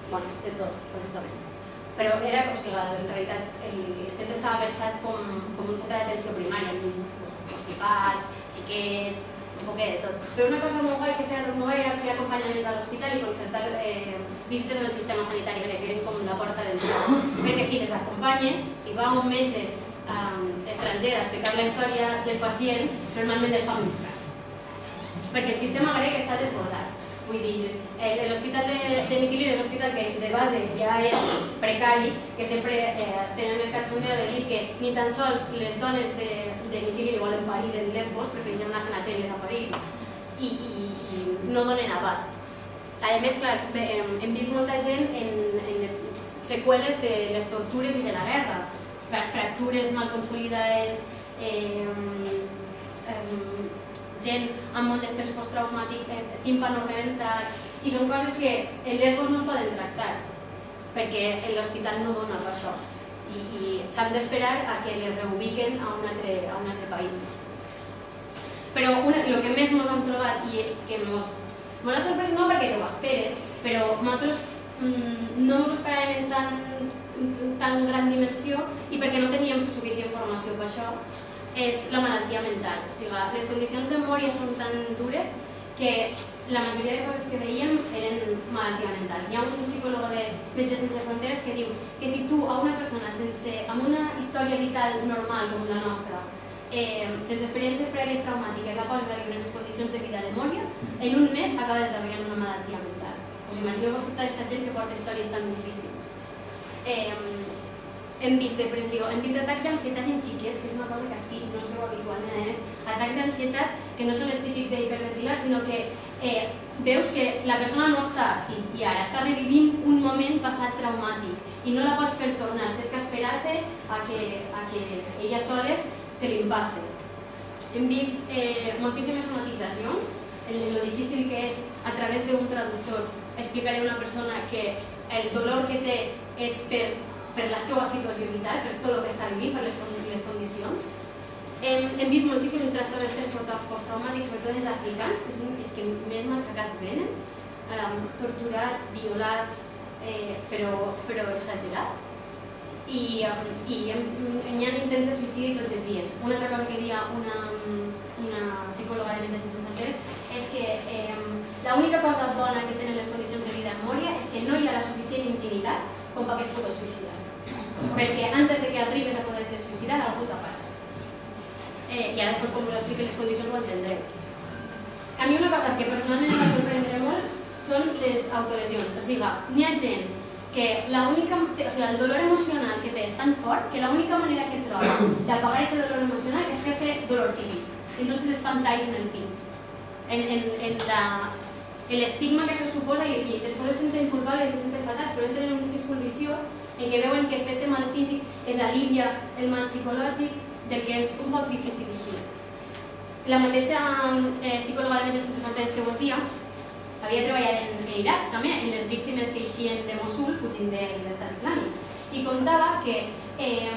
bueno, de tot, bàsicament. Però era, o en realitat el centre estava pensat com, com un centre d'atenció primària, amb constipats, xiquets, un poquet de tot. Però una cosa molt guai que feia tot molt era fer acompanyaments a l'hospital i concertar eh, visites en el sistema sanitari, que eren com la porta d'entrada. Perquè si les acompanyes, si va un metge eh, a explicar la història del pacient, normalment li fa més cas. Perquè el sistema grec està desbordat. Vull dir, l'hospital de, de Miquelí és l'hospital que de base ja és precari, que sempre eh, tenen el catxondeo de dir que ni tan sols les dones de, de Miquelí volen parir en Lesbos, prefereixen anar a a parir i, i, i no donen abast. A més, clar, hem vist molta gent en, en seqüeles de les tortures i de la guerra, fractures mal consolidades, eh, eh, gent amb molt d'estrès posttraumàtic, eh, tímpanos reventats, i són coses que en Lesbos no es poden tractar, perquè l'hospital no dona per això, i, i s'han d'esperar a que les reubiquen a un altre, a un altre país. Però una, el que més ens hem trobat i que ens ha sorprès no perquè ho esperes, però nosaltres mmm, no ens esperàvem en tan, tan gran dimensió i perquè no teníem suficient formació per això, és la malaltia mental. O sigui, les condicions de memòria són tan dures que la majoria de coses que veiem eren malaltia mental. Hi ha un psicòleg de Metges Sense Fronteres que diu que si tu a una persona sense, amb una història vital normal com la nostra, eh, sense experiències prèvies traumàtiques, la poses a viure en les condicions de vida de memòria, en un mes acaba desenvolupant una malaltia mental. Pues imagineu-vos tota aquesta gent que porta històries tan difícils. Eh, hem vist depressió, hem vist atacs d'ansietat en xiquets, que és una cosa que sí, no es veu habitualment, a més, atacs d'ansietat que no són els típics d'hiperventilar, sinó que eh, veus que la persona no està així i ara està revivint un moment passat traumàtic i no la pots fer tornar, tens que esperar-te a, que, a que ella soles se li passi. Hem vist eh, moltíssimes somatitzacions, el, lo difícil que és a través d'un traductor. Explicar a una persona que el dolor que té és per per la seva situació vital, per tot el que està vivint, per les, les condicions. Hem, hem vist moltíssims trastorns d'estrès posttraumàtics, sobretot els africans, que són els que més matxacats venen, eh, torturats, violats, eh, però, però exagerat. I, um, i hem, hi ha intents de suïcidi tots els dies. Una altra cosa que deia una, una psicòloga de Metges Sense Fronteres és que eh, l'única cosa bona que tenen les condicions de vida en Mòria és que no hi ha la suficient intimitat com perquè es pugui suïcidar perquè antes de que arribes a poder-te suïcidar algú t'ha parat. Eh, I ara després quan us expliqui les condicions ho entendreu. A mi una cosa que personalment em va sorprendre molt són les autolesions. O sigui, n'hi ha gent que l'única, o sigui, el dolor emocional que té és tan fort que l'única manera que troba d'apagar aquest dolor emocional és fer-se dolor físic. Entonces es fan talls en el pit. En, en, en la, l'estigma que això suposa i, i després es senten culpables i se senten fatals, però entren en un círcul viciós en què veuen que fer-se mal físic és alivia el mal psicològic, del que és un poc difícil així. La mateixa eh, psicòloga de Metges Sense Fronteres que vos dia havia treballat en, en Iraq també, en les víctimes que eixien de Mosul fugint de l'estat islàmic. I contava que eh,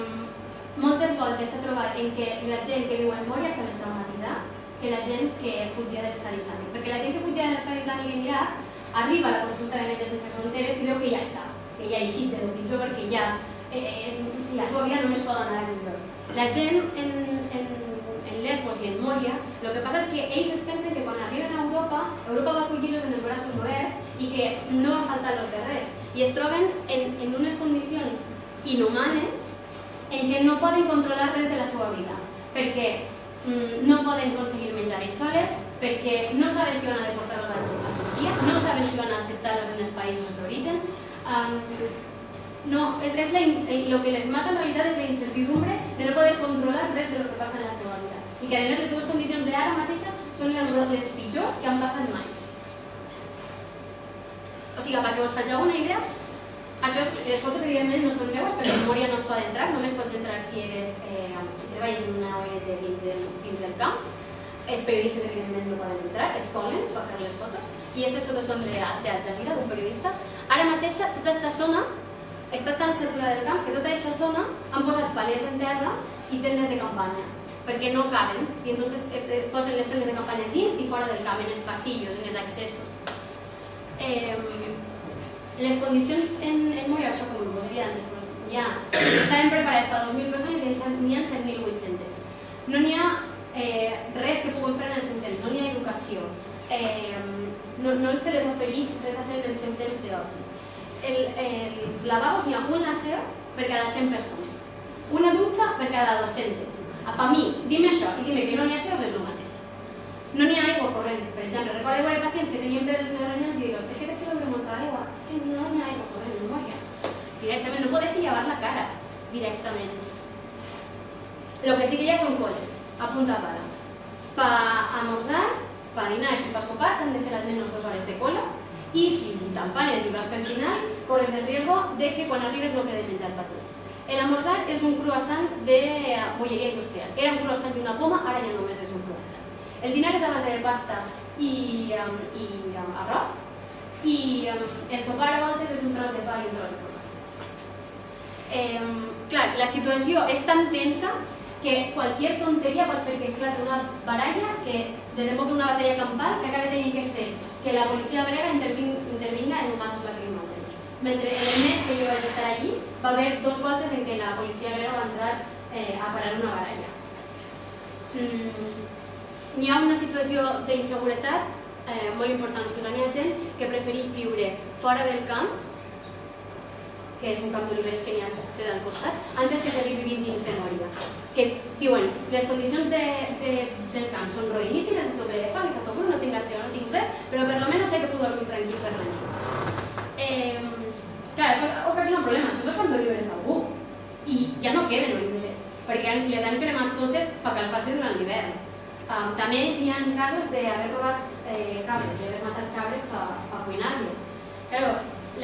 moltes voltes s'ha trobat en què la gent que viu en Mòria està més traumatitzada que la gent que fugia de l'estat islàmic. Perquè la gent que fugia de l'estat islàmic en Iraq arriba a la consulta de Metges Sense Fronteres i veu que ja està que ja ha eixit de lo pitjor perquè ja eh, eh, la seva vida només pot anar a millor. La gent en, en, en Lesbos i en Moria, el que passa és que ells es pensen que quan arriben a Europa, Europa va acollir-los en els braços oberts i que no va faltar los de res. I es troben en, en unes condicions inhumanes en què no poden controlar res de la seva vida, perquè mm, no poden aconseguir menjar ells soles, perquè no saben si van a deportar-los a Turquia, no saben si van a acceptar-los en els països d'origen, Um, no, és, és la, lo que les mata en realitat és la incertidumbre de no poder controlar res de lo que passa en la seva vida. I que a més les seves condicions d'ara mateixa són les, pitjors que han passat mai. O sigui, perquè us faig una idea, Això és, les fotos evidentment no són meues perquè Mòria no es pot entrar, només pots entrar si, eres, eh, si treballes en una ONG dins del, dins del camp. Els periodistes evidentment no poden entrar, es colen per fer les fotos i aquestes fotos són de, de Al Jazeera, d'un periodista. Ara mateix tota aquesta zona està tan saturada del camp que tota aquesta zona han posat palers en terra i tendes de campanya perquè no caben i entonces posen les tendes de campanya dins i fora del camp, en els passillos, en els accessos. Eh, les condicions en, en Moria, això com us deia antes, ja estaven preparades per 2.000 persones i n'hi ha 7.800. No n'hi ha eh, res que puguin fer en el seu temps, no n'hi ha educació, eh, no, no se les ofereix res a fer en el seu temps d'oci. El, els lavabos n'hi ha un láser per cada 100 persones, una dutxa per cada 200, a mi, dime això i dime que no n'hi ha seus és el mateix. No n'hi ha aigua corrent, per exemple. Recordo veure pacients que tenien pedres en les renyons i dir és que tens que remuntar l'aigua, és que no n'hi ha aigua corrent, no hi ha. Directament, no podes llevar la cara, directament. Lo que sí que hi ha són coles, a punta pala. Pa almorzar, pa dinar i pa sopar s'han de fer almenys dues hores de cola i si t'empanes i vas pel final, corres el riesgo de que quan arribes no quede menjar. El almorzar és un croissant de bolleria industrial. Era un croissant i una poma, ara ja només és un croissant. El dinar és a base de pasta i, um, i um, um, el sopar a voltes és un tros de pa i un tros de formatge. Eh, la situació és tan tensa que qualsevol tonteria pot fer que esclati una baralla que desemboca una batalla campal que acabi tenint que fer que la policia brega intervinga en masos lacrimals mentre el mes que jo vaig estar allí va haver dos voltes en què la policia grega va entrar eh, a parar una baralla. Mm, hi ha una situació d'inseguretat eh, molt important, o sigui, hi ha gent que prefereix viure fora del camp que és un camp d'oliveres que n'hi ha del costat, antes que seguir vivint dins de diuen, les condicions de, de, del camp són roïníssimes, tot bé de fam, està tot no tinc aseo, no tinc res, però per lo menos sé que puc dormir tranquil per la nit. Eh, Clar, això ocasiona problemes, això és el camp d'oliveres d'algú. I ja no queden oliveres, perquè les han cremat totes per calfar-se durant l'hivern. Um, també hi ha casos d'haver robat eh, cabres, d'haver matat cabres per, cuinar-les. Claro,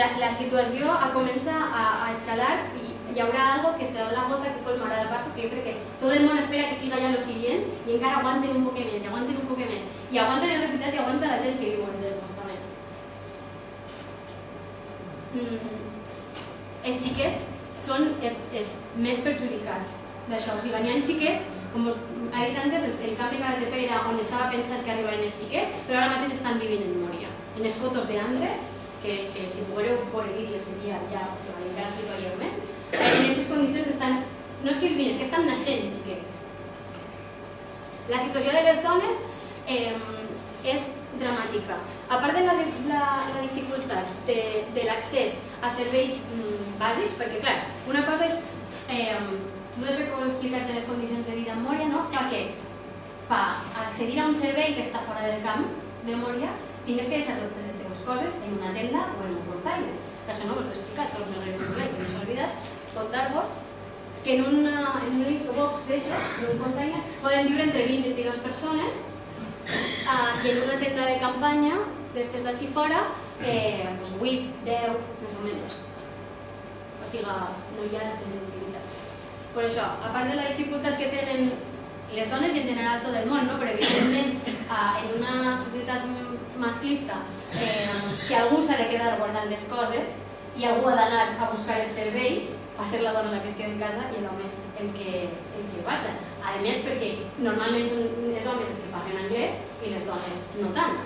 la, la situació comença a, a escalar i hi haurà algo que serà la gota que colmarà el vaso, que jo crec que tot el món espera que siga ja lo siguiente i encara aguanten un poc més, i aguanten un poc més. I aguanten els refugiats i aguanta la gent que viu en les mm, els xiquets són els, els més perjudicats d'això. O sigui, venien xiquets, com us ha dit antes, el, el camp de de era on estava pensat que arribarien els xiquets, però ara mateix estan vivint en Moria. En les fotos d'Andres, que, que si poguereu veure vídeos seria ja, o sigui, encara fliparíeu més, en aquestes condicions estan, no és que vivint, és que estan naixent xiquets. La situació de les dones eh, és dramàtica. A part de la, la, la dificultat de, de l'accés a serveis mm, bàsics, perquè clar, una cosa és eh, tot això que us he explicat de les condicions de vida en Mòria, no? fa que per accedir a un servei que està fora del camp de Mòria tingues que deixar totes les teves coses en una tenda o en un muntanya. Que això no us he explicat, torno a recordar, que no s'ha oblidat, contar-vos que en, una, en un isobox d'això, en un muntanya, poden viure entre 20 i 22 persones Uh, I en una tenda de campanya, després d'ací fora, eh, doncs 8, 10, més o menys. O sigui, no hi ha d'intimitat. Per això, a part de la dificultat que tenen les dones i en general tot el món, no? però evidentment uh, en una societat masclista, eh, si algú s'ha de quedar guardant les coses i algú ha d'anar a buscar els serveis, va ser la dona la que es queda en casa i l'home el que, el que vaja. A més, perquè normalment són els homes els que parlen anglès i les dones no tant.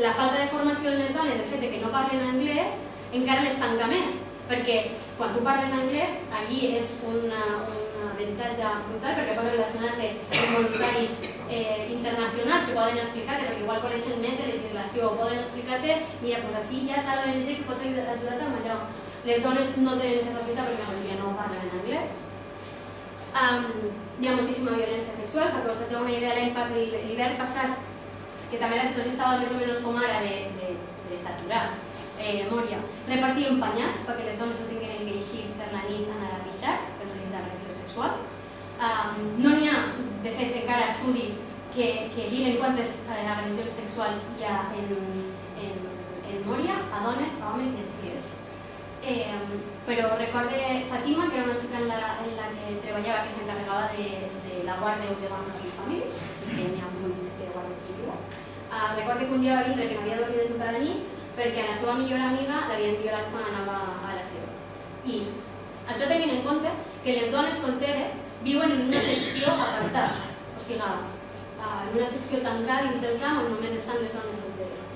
La falta de formació en les dones, el fet de que no parlen anglès, encara les tanca més, perquè quan tu parles anglès, allí és una, un avantatge brutal perquè pots relacionar-te amb voluntaris eh, internacionals que poden explicar-te, perquè igual coneixen més de legislació, poden explicar-te, mira, doncs així hi ha tal ONG que pot ajudar-te amb allò. Les dones no tenen aquesta facilitat perquè la majoria no parlen en anglès, Um, hi ha moltíssima violència sexual, perquè us faceu una idea l'hivern passat, que també la situació estava més o menys com ara de, de, de saturar eh, Mòria. Repartíem panyats perquè les dones no tinguin que eixir per la nit anar a pixar per risc d'agressió sexual. Um, no n'hi ha, de fet, encara estudis que, que diguen quantes eh, agressions sexuals hi ha en, en, en Mòria a dones, a homes xiquets. Eh, però recorde Fatima, que era una xica en la, en la que treballava, que s'encarregava de, de la guàrdia de dones i família, que n'hi ha molts que de guàrdia civil. Uh, recorde que un dia va vindre que no havia dormit tota la nit perquè a la seva millor amiga l'havien violat quan anava a la seva. I això tenint en compte que les dones solteres viuen en una secció apartada, o sigui, uh, en una secció tancada dins del camp on només estan les dones solteres.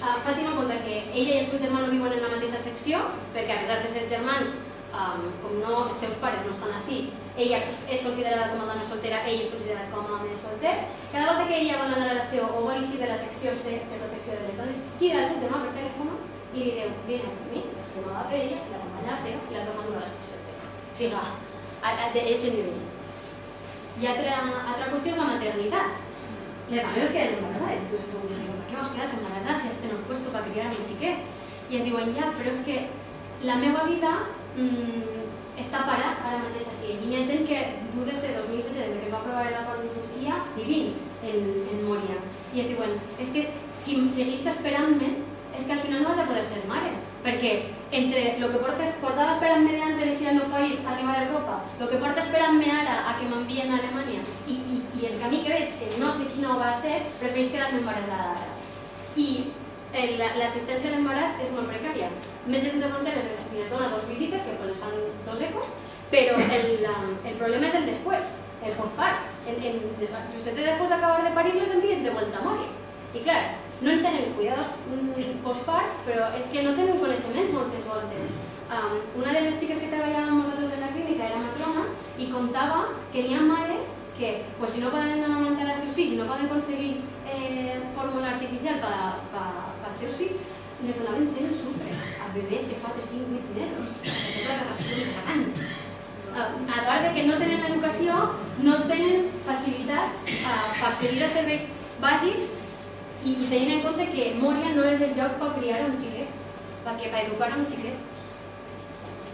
Uh, Fàtima conta que ella i el seu germà no viuen en la mateixa secció perquè a pesar de ser germans, um, com no, els seus pares no estan així, ella és considerada com a dona soltera, ell és considerat com a home solter. Cada volta que ella vol anar a la relació o vol eixir de la secció C, que és la secció de les dones, crida el seu germà per telèfon i li diu, vine a mi, es fumava per ella, la acompanya a la seva i la torna a dur a la secció C. Sigui, a, a, de ese nivell. I altra, altra qüestió és la maternitat. Les dones queden embarassades. Tu es preguntes, per què m'has quedat embarassada si has tenen puesto para criar a mi xiquet? I es diuen, ja, però és que la meva vida mmm, està parat ara mateix així. I hi ha que du des de 2007, des que es va aprovar l'acord de Turquia, vivint en, en Moria. I es diuen, és que si seguís esperant-me, és que al final no vas a poder ser mare. Perquè entre el que porta, portava esperant-me d'antes d'eixir al meu país, arribar a Europa, el que porta esperant-me a que m'envien a Alemanya i, i, i el camí que veig, que no sé quina va ser, prefereix quedar-me embarassada ara. I l'assistència a l'embaràs és molt precària. Metges Sense Fronteres les dona dos visites, que les fan dos ecos, però el, el problema és el després, el postpart. En, en, justet després d'acabar de parir les envien de vuelta a morir. I clar, no en cuidados mm, postpart, però és que no tenen coneixements moltes voltes. Um, una de les xiques que treballàvem nosaltres en la clínica era matrona i contava que hi ha mares que pues, si no poden amamantar els seus fills i no poden aconseguir eh, fórmula artificial per als seus fills, les donaven temps sucre a bebès de 4, 5, 8 mesos. És la ració més gran. A part de que no tenen educació, no tenen facilitats uh, per accedir a serveis bàsics i, i tenint en compte que Moria no és el lloc per criar un xiquet, perquè per educar un xiquet.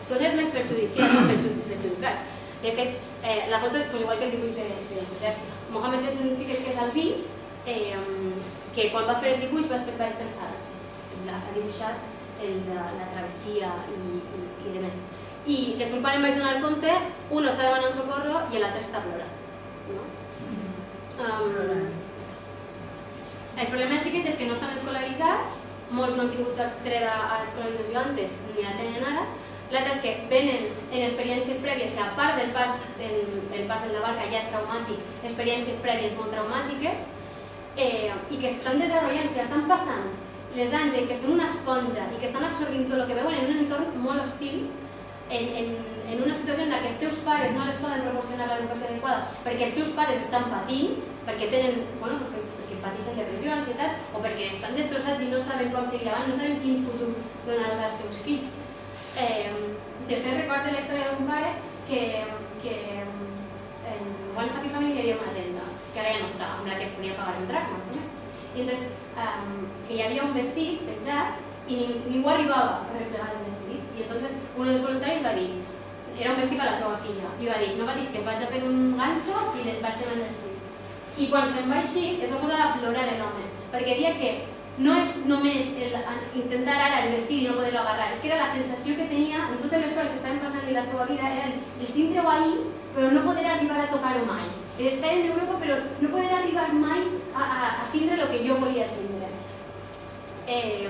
Són els més perjudiciats, perjudicats. De fet, eh, la foto és pues, igual que el dibuix de, de Josep. Mohamed és un xiquet que és albí, eh, que quan va fer el dibuix vaig, vaig pensar, ha dibuixat el, la, la travessia i, i, i de més. I després quan em vaig donar compte, un està demanant socorro i l'altre està plorant. No? Um, el problema dels xiquets és que no estan escolaritzats, molts no han tingut treda a l'escolarització antes ni la tenen ara, L'altre és que venen en experiències prèvies que a part del pas, del, del pas en la barca ja és traumàtic, experiències prèvies molt traumàtiques, eh, i que estan desenvolupant, si estan passant les anys en què són una esponja i que estan absorbint tot el que veuen en un entorn molt hostil, en, en, en una situació en la que els seus pares no les poden proporcionar l'educació adequada perquè els seus pares estan patint, perquè tenen, bueno, perquè, pateixen depressió, ansietat, o perquè estan destrossats i no saben com seguir avant, no saben quin futur donar als seus fills. Eh, de fet, recordo la història d'un pare que, que en One Happy Family hi havia una tenda, que ara ja no està, amb la que es podia pagar un drac, més i entonces, um, que hi havia un vestit penjat i ningú arribava a replegar el vestit. I entonces un dels voluntaris va dir, era un vestit per la seva filla, i va dir, no va dir que vaig a per un ganxo i va ser el vestit. I quan se'n va així, es va posar a plorar l'home, perquè dia que no és només el, intentar ara el vestit i no poder-lo agarrar, és que era la sensació que tenia en totes les coses que estaven passant en la seva vida, era el, el tindre-ho però no poder arribar a tocar-ho mai estar en Europa però no poder arribar mai a, a, a tindre el que jo volia tindre. Eh,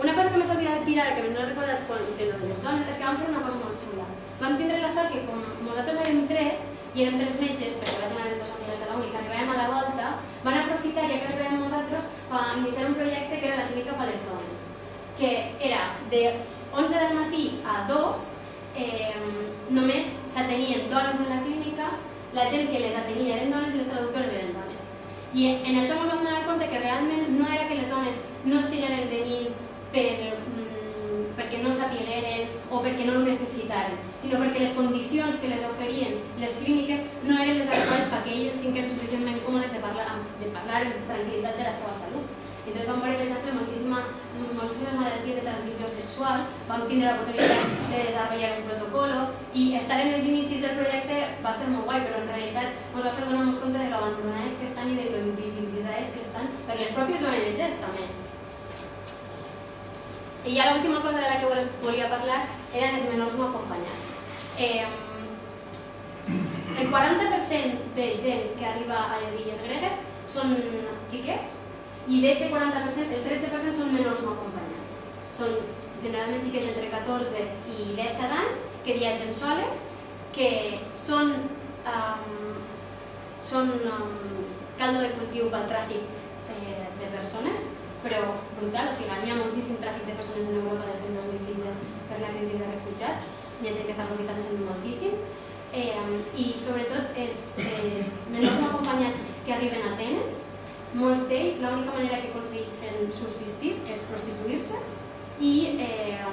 una cosa que m'he oblidat dir ara, que no he recordat de lo de dones, que vam fer una cosa molt xula. Vam tindre la sort que com nosaltres érem tres, i érem tres metges, perquè vaig anar amb dos amigues de la uni, que arribàvem a la volta, van aprofitar, ja que arribàvem nosaltres, per iniciar un projecte que era la clínica per les dones, que era de 11 del matí a 2, eh, només s'atenien dones en la clínica la gent que les atenia eren dones i les traductores eren dones. I en això ens vam donar compte que realment no era que les dones no estigueren venint per, no sapigueren o perquè no ho necessitaren, sinó perquè les condicions que les oferien les clíniques no eren les adequades perquè elles se senten suficientment còmodes de parlar, de parlar en tranquil·litat de la seva salut. I entonces vam veure, per exemple, moltíssima, moltíssimes malalties de transmissió sexual, vam tindre l'oportunitat de desenvolupar un protocolo i estar en els inicis del projecte va ser molt guai, però en realitat ens va fer donar-nos compte de lo abandonades que estan i de lo invisibilitzades que estan per les pròpies ONGs també. I ja l'última cosa de la que volia parlar eren els menors no acompanyats. Eh, el 40% de gent que arriba a les illes gregues són xiquets i d'aquest 40%, el 13% són menors no acompanyats. Són generalment xiquets entre 14 i 17 anys que viatgen soles, que són, um, són um, caldo de cultiu pel tràfic eh, de persones, però brutal, o sigui, hi ha moltíssim tràfic de persones en Europa des del 2015 per la crisi de refugiats, hi ha gent que està aprofitant moltíssim, eh, i sobretot els, els menors no acompanyats que arriben a Atenes, molts d'ells l'única manera que aconsegueixen subsistir és prostituir-se i eh,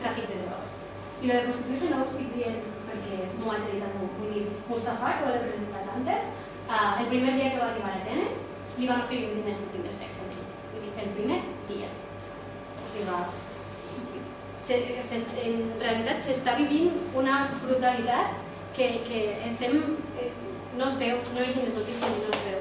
tràfic de drogues. I la de prostituir-se no ho estic dient perquè m'ho haig dit algú, vull dir, Mustafa, que ho he presentat antes, eh, el primer dia que va arribar a Atenes li van oferir un diners per tindre sexe amb ell. Vull dir, el primer dia. O sigui, en realitat s'està vivint una brutalitat que, que estem, eh, no es veu, no hi les notícies i no es veu.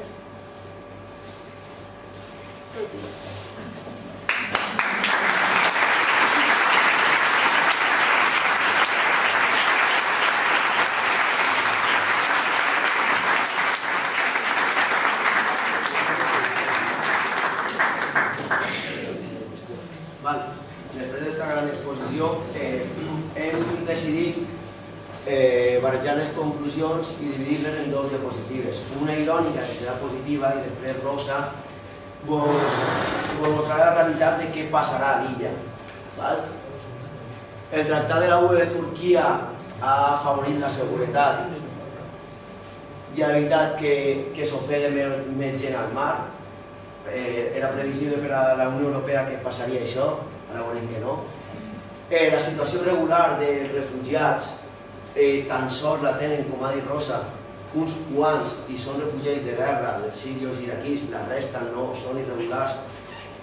Val. Després d'esta gran exposició eh, hem decidit eh, barrejar les conclusions i dividir-les en dues diapositives. Una irònica, que serà positiva, i després rosa, vos, vos mostrarà la realitat de què passarà a l'illa. El tractat de la UE de Turquia ha afavorit la seguretat i ha evitat que, que s'ofegui més gent al mar. Eh, era previsible per a la Unió Europea que passaria això, ara veurem que no. Eh, la situació regular dels refugiats eh, tan sols la tenen, com ha dit Rosa, uns quants i són refugiats de guerra, els sirios i iraquís, la resta no, són irregulars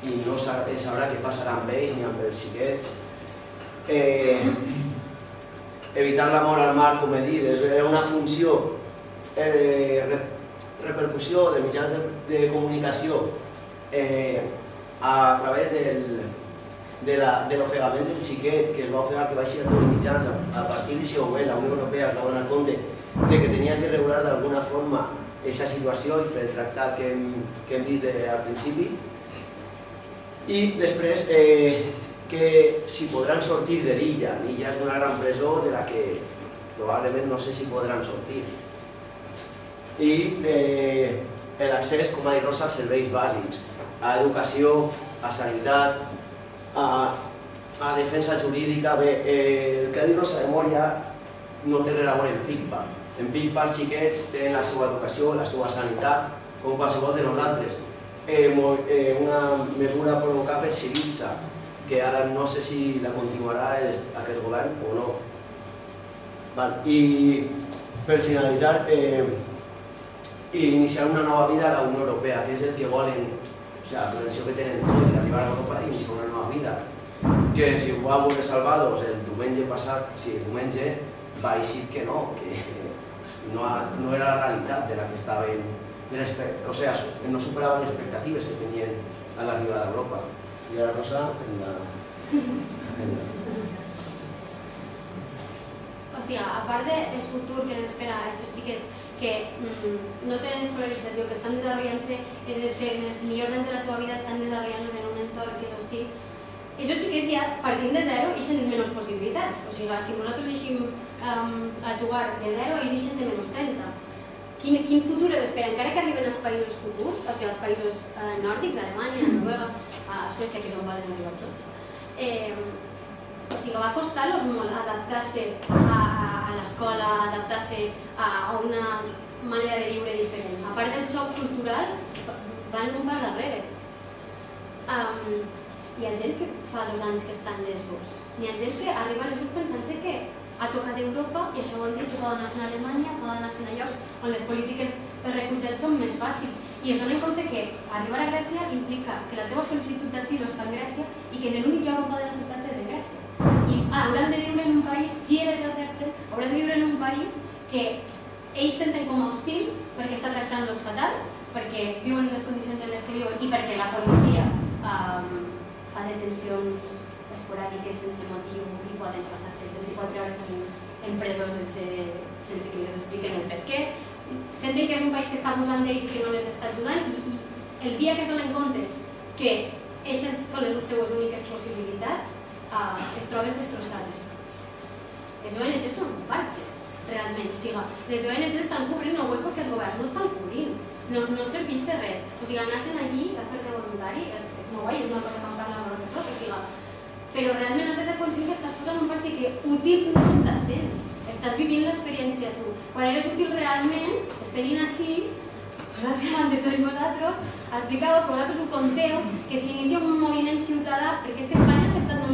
i no sabrà què passarà amb ells ni amb els xiquets. Eh, evitar la mort al mar, com he dit, és una funció, eh, repercussió de mitjans de, de comunicació eh, a través del, de l'ofegament del xiquet que es va ofegar, que va així a tots mitjans, a, partir d'aquest moment la Unió Europea va donar compte de que tenia que regular d'alguna forma aquesta situació i fer el tractat que hem, que hem dit de, al principi. I després eh, que si podran sortir de l'illa, l'illa és una gran presó de la que probablement no sé si podran sortir. I eh, l'accés, com ha dit Rosa, als serveis bàsics, a educació, a sanitat, a, a defensa jurídica, bé, eh, el que ha dit Rosa de Mòria no té res a veure en PICPA. En PICPA els xiquets tenen la seva educació, la seva sanitat, com qualsevol de nosaltres. Eh, eh, una mesura provocar per Ciritza, que ara no sé si la continuarà aquest govern o no. Val. I per finalitzar, eh, iniciar una nova vida a la Unió Europea, que és el que volen o sigui, la pretensió que tenen tots d'arribar a Europa i iniciar una nova vida. Que si ho va veure Salvados el diumenge passat, si el diumenge va eixir que no, que [LAUGHS] no, no era la realitat de la que estaven, o sigui, no superaven les expectatives que tenien a l'arribada d'Europa. I ara Rosa, en la... En la... O sigui, a part del futur que les espera a aquests xiquets que mm, no tenen escolarització, que estan desenvolupant-se en els millors anys de la seva vida, estan desenvolupant en un entorn que és hostil, aquests xiquets ja partint de zero ixen amb menys possibilitats. O sigui, si nosaltres eixim um, a jugar de zero, ells ixen de menys 30. Quin, quin futur els espera? Encara que arriben als països futurs, o sigui, als països eh, nòrdics, Alemanya, Noruega, a Suècia, que és on valen arribar tots, eh, o sigui, va costar-los molt adaptar-se a, a, a l'escola, adaptar-se a, a una manera de viure diferent. A part del xoc cultural, van un pas darrere. Um, hi ha gent que fa dos anys que està en Lesbos. Hi ha gent que arriba a Lesbos pensant-se que ha tocat d'Europa i això vol dir que poden anar a Alemanya, poden anar a llocs on les polítiques per refugiats són més fàcils. I es donen compte que arribar a Grècia implica que la teva sol·licitud d'asil està en Grècia i que l'únic lloc on poden acceptar hauran de viure en un país, si ells accepten, hauran de viure en un país que ells senten com a hostil perquè està tractant-los fatal, perquè viuen en les condicions en les que viuen i perquè la policia um, fa detencions esporàdiques sense motiu i poden passar 24 hores en, en presos sense, sense que les expliquen el per què. Senten que és un país que està abusant d'ells i que no les està ajudant i, i el dia que es donen compte que aquestes són les seues úniques possibilitats, uh, es trobes destrossades. Les ONG són un parche, realment. O sigui, les ONG estan cobrint el hueco que els governs no estan cobrint. No, no serveix de res. O sigui, anar-se'n allí a fer de voluntari és, és molt guai, és una cosa que em parla molt de tot. O sigui, però realment has de ser conscient que estàs posant un parche que útil no estàs sent. Estàs vivint l'experiència tu. Quan eres útil realment, esperint així, posats davant de tots vosaltres, explicau que vosaltres ho conteu, que s'inicia un moviment ciutadà, perquè és que Espanya ha acceptat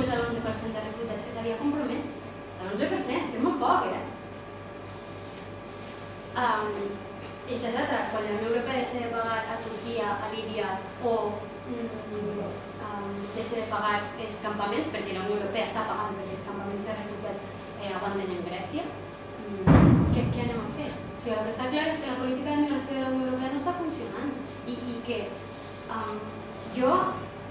11% de refugiats que s'havia compromès. El 11%, que és molt poc, eh? Um, i això és altra, quan la Unió Europea deixa de pagar a Turquia, a Líbia o mm, deixa de pagar els campaments, perquè la Unió Europea està pagant perquè els campaments de refugiats eh, aguanten en Grècia, mm, què, què anem a fer? O sigui, el que està clar és que la política de migració de la Unió Europea no està funcionant i, i que jo,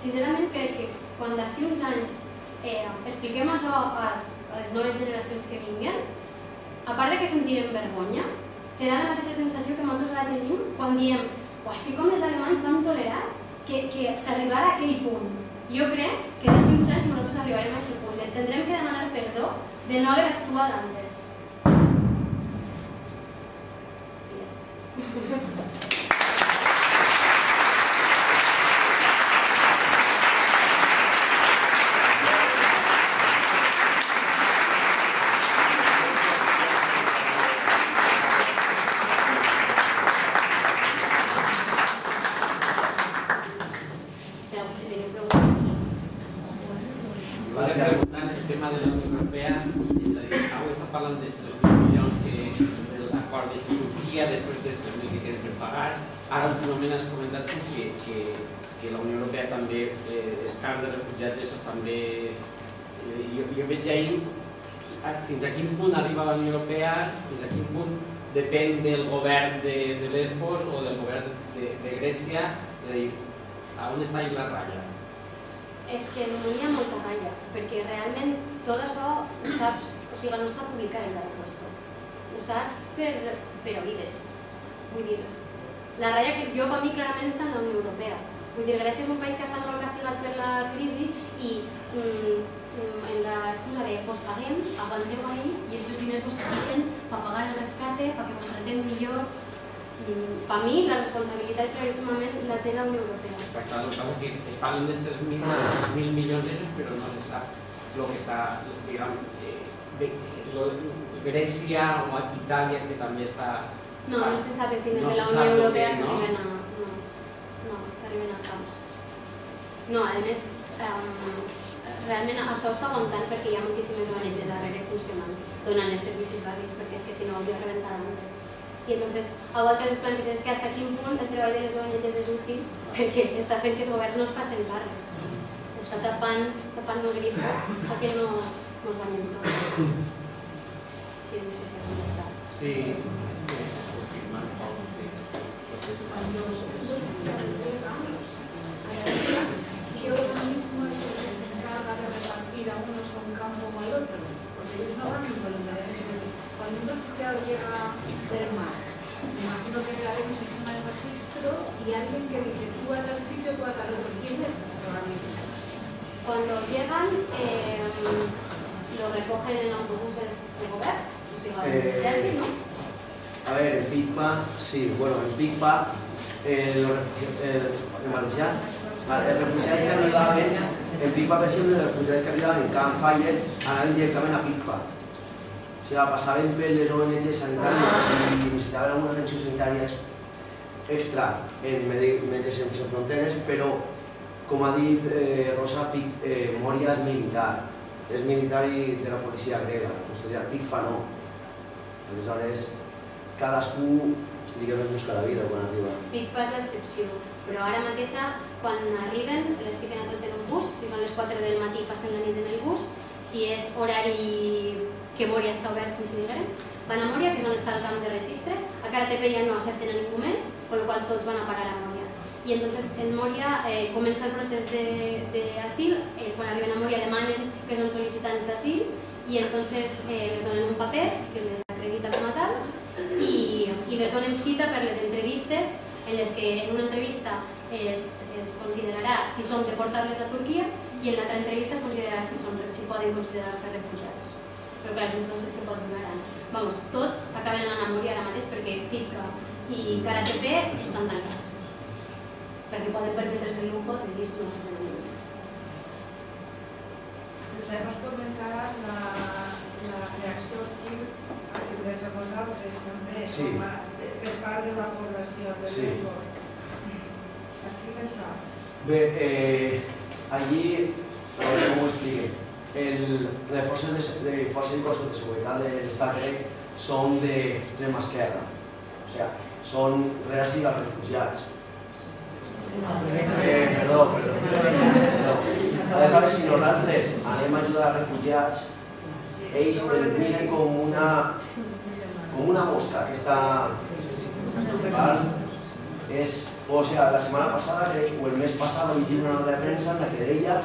sincerament, crec que quan d'ací uns anys eh, expliquem això a les, a les noves generacions que vinguen, a part de que sentirem vergonya, serà la mateixa sensació que nosaltres ara tenim quan diem o així com els alemans van tolerar que, que s'arribara a aquell punt. Jo crec que d'ací uns anys nosaltres arribarem a aquest punt. Tindrem que demanar perdó de no haver actuat antes. Si [LAUGHS] algú si teniu preguntes. Volia preguntar el tema de la Unió Europea, és a dir, heu estat parlant d'estos 3.000 milions que l'acord de Turquia, després d'estos 1.000 que queden per pagar, ara últimament has comentat tu que, que, que la Unió Europea també, eh, els camps de refugiats, estos també, eh, jo, jo veig ahir a- fins a quin punt arriba la Unió Europea, fins a quin punt depèn del govern de, de Lesbos o del govern de, de Grècia, és a dir, on està ahí la ratlla? És que no hi ha molta ratlla, perquè realment tot això ho saps, o sigui, no està publicat en la resposta. Ho saps per, per oïdes. Vull dir, la ratlla que jo per mi clarament està en la Unió Europea. Vull dir, Grècia és un país que ha estat molt castigat per la crisi i mm, mm, en l'excusa de pues paguem, aguantem ahí i aquests diners vos serveixen per pagar el rescate, perquè vos tratem millor. Per mi la responsabilitat claríssimament la té la Unió Europea. Está claro, claro que es parlen de estos mil, mil millones de esos, pero no se sabe lo que está, digamos, eh, de- lo- Grecia o Italia, que también está... No, no se sap els diners No de la Unió sap Europea que no? arriben a... No, no, que arriben als camps. No, a més, um, realment això està aguantant perquè hi ha moltíssimes ONGs darrere funcionant, donant els servicis bàsics, perquè és que si no hauria rebentat antes. I entonces, a vegades es planteja que hasta quin punt el treball de les ONGs és útil perquè està fent que els governs no es facin càrrec. Està tapant, tapant el grifo perquè no, no es guanyen tot. Sí, no sé si ha contestat. Sí, es que confirmar a la isla, ¿qué organismo es el que se encarga de repartir a unos a un campo o al otro? Porque ellos no van voluntariamente. Cuando un refugiado llega del mar, me imagino que haber un sistema de registro y alguien que dice tú a tal sitio, tú a tal otro. ¿Quién es ese organismo? Cuando llegan, eh, lo recogen en autobuses de gobierno, o sea, Eh, Chelsea, ¿no? A ver, en Pigpa, sí, bueno, en Pigpa, eh, los refugiados, eh, en Valencià, vale, els refugiats que arribaven, en Pigpa, per exemple, els refugiats que arribaven en Camp Fire anaven directament a Pigpa. O sigui, passaven per les ONG sanitàries i necessitaven alguna atenció sanitària ex- extra en Metges Sense Fronteres, però, com ha dit eh, Rosa, Pic, eh, Moria és militar, és militar i de la policia grega, custodiar Pigpa no. Aleshores, cadascú, diguem, es busca la vida quan arriba. Big Pass l'excepció, però ara mateix quan arriben les fiquen a tots en un bus, si són les 4 del matí passen la nit en el bus, si és horari que Moria està obert fins Miguel, van a Moria, que és on està el camp de registre, a Karatepe ja no accepten a ningú més, con lo qual tots van a parar a Moria. I entonces en Moria eh, comença el procés d'asil, eh, quan arriben a Moria demanen que són sol·licitants d'asil i entonces eh, les donen un paper que les acredita com a tals i, i les donen cita per les entrevistes en les que en una entrevista es, es considerarà si són deportables a Turquia i en l'altra entrevista es considerarà si, són, si poden considerar-se refugiats. Però clar, és un procés que pot durar anys. Vamos, tots acaben anant a morir ara mateix perquè FICA i Karatep estan tancats. Perquè poden permetre's el lujo de dir no tenen més. Josep, has comentat la, la reacció hostil a que de vosaltres també, Sí. com a, de, per part de la població de Sí. Explica això. Bé, eh, allí, a veure com ho explique, el, les forces de, de, forces i cossos de seguretat de l'estat grec són d'extrema esquerra. O sigui, són reacis als refugiats. Eh, perdó, perdó. Aleshores, si nosaltres anem a ajudar els refugiats, ells el miren com una, com una mosca que està... Val? És, o sigui, la setmana passada, o el mes passat, vaig llegir una nota de premsa en la que deia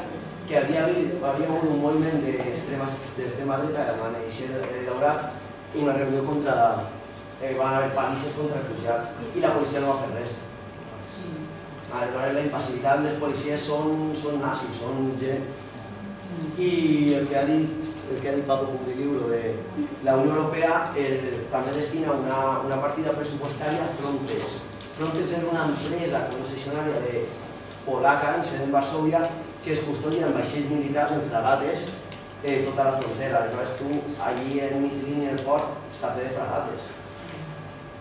que havia, havia hagut un moviment d'extrema d'extrema dreta que van eixir d'Europa una reunió contra... Eh, van haver palisses contra refugiats i la policia no va fer res. Aleshores, la impassibilitat dels policies són, són nazis, són gent... I el que ha dit, el que ha dit Paco Puglilibro de la Unió Europea el, també destina una, una partida pressupostària a Frontex. Frontex era una empresa concessionària de polaca en sede en Varsovia que es custodia en vaixells militars en fragates eh, tota la frontera. Aleshores tu, allí en Mitlin, el port, està ple de fragates,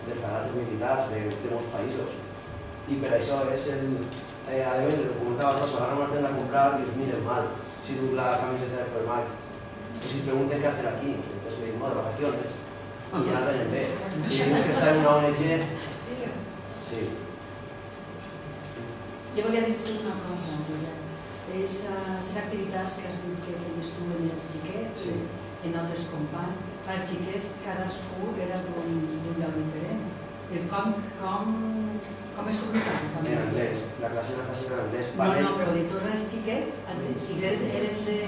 de fragates militars de, de molts països. I per això és el... Eh, a més, el comentava Rosa, van a una tienda a comprar i els miren mal. Si du la camiseta de Primark. O si pregunten qué hacer aquí, entonces digo, no, de vacaciones. Y ya tienen B. Si tienes que estar en una ONG, sí. Jo volia dir una cosa, Josep. És les activitats que has dit que feies tu en els xiquets, Sí. en altres companys. Per als xiquets, cadascú era d'un d'un lloc diferent. I com, com, com es comunicaves amb ells? anglès, la clase de natació en anglès. No, no, però de tots els xiquets, si eren, eren de...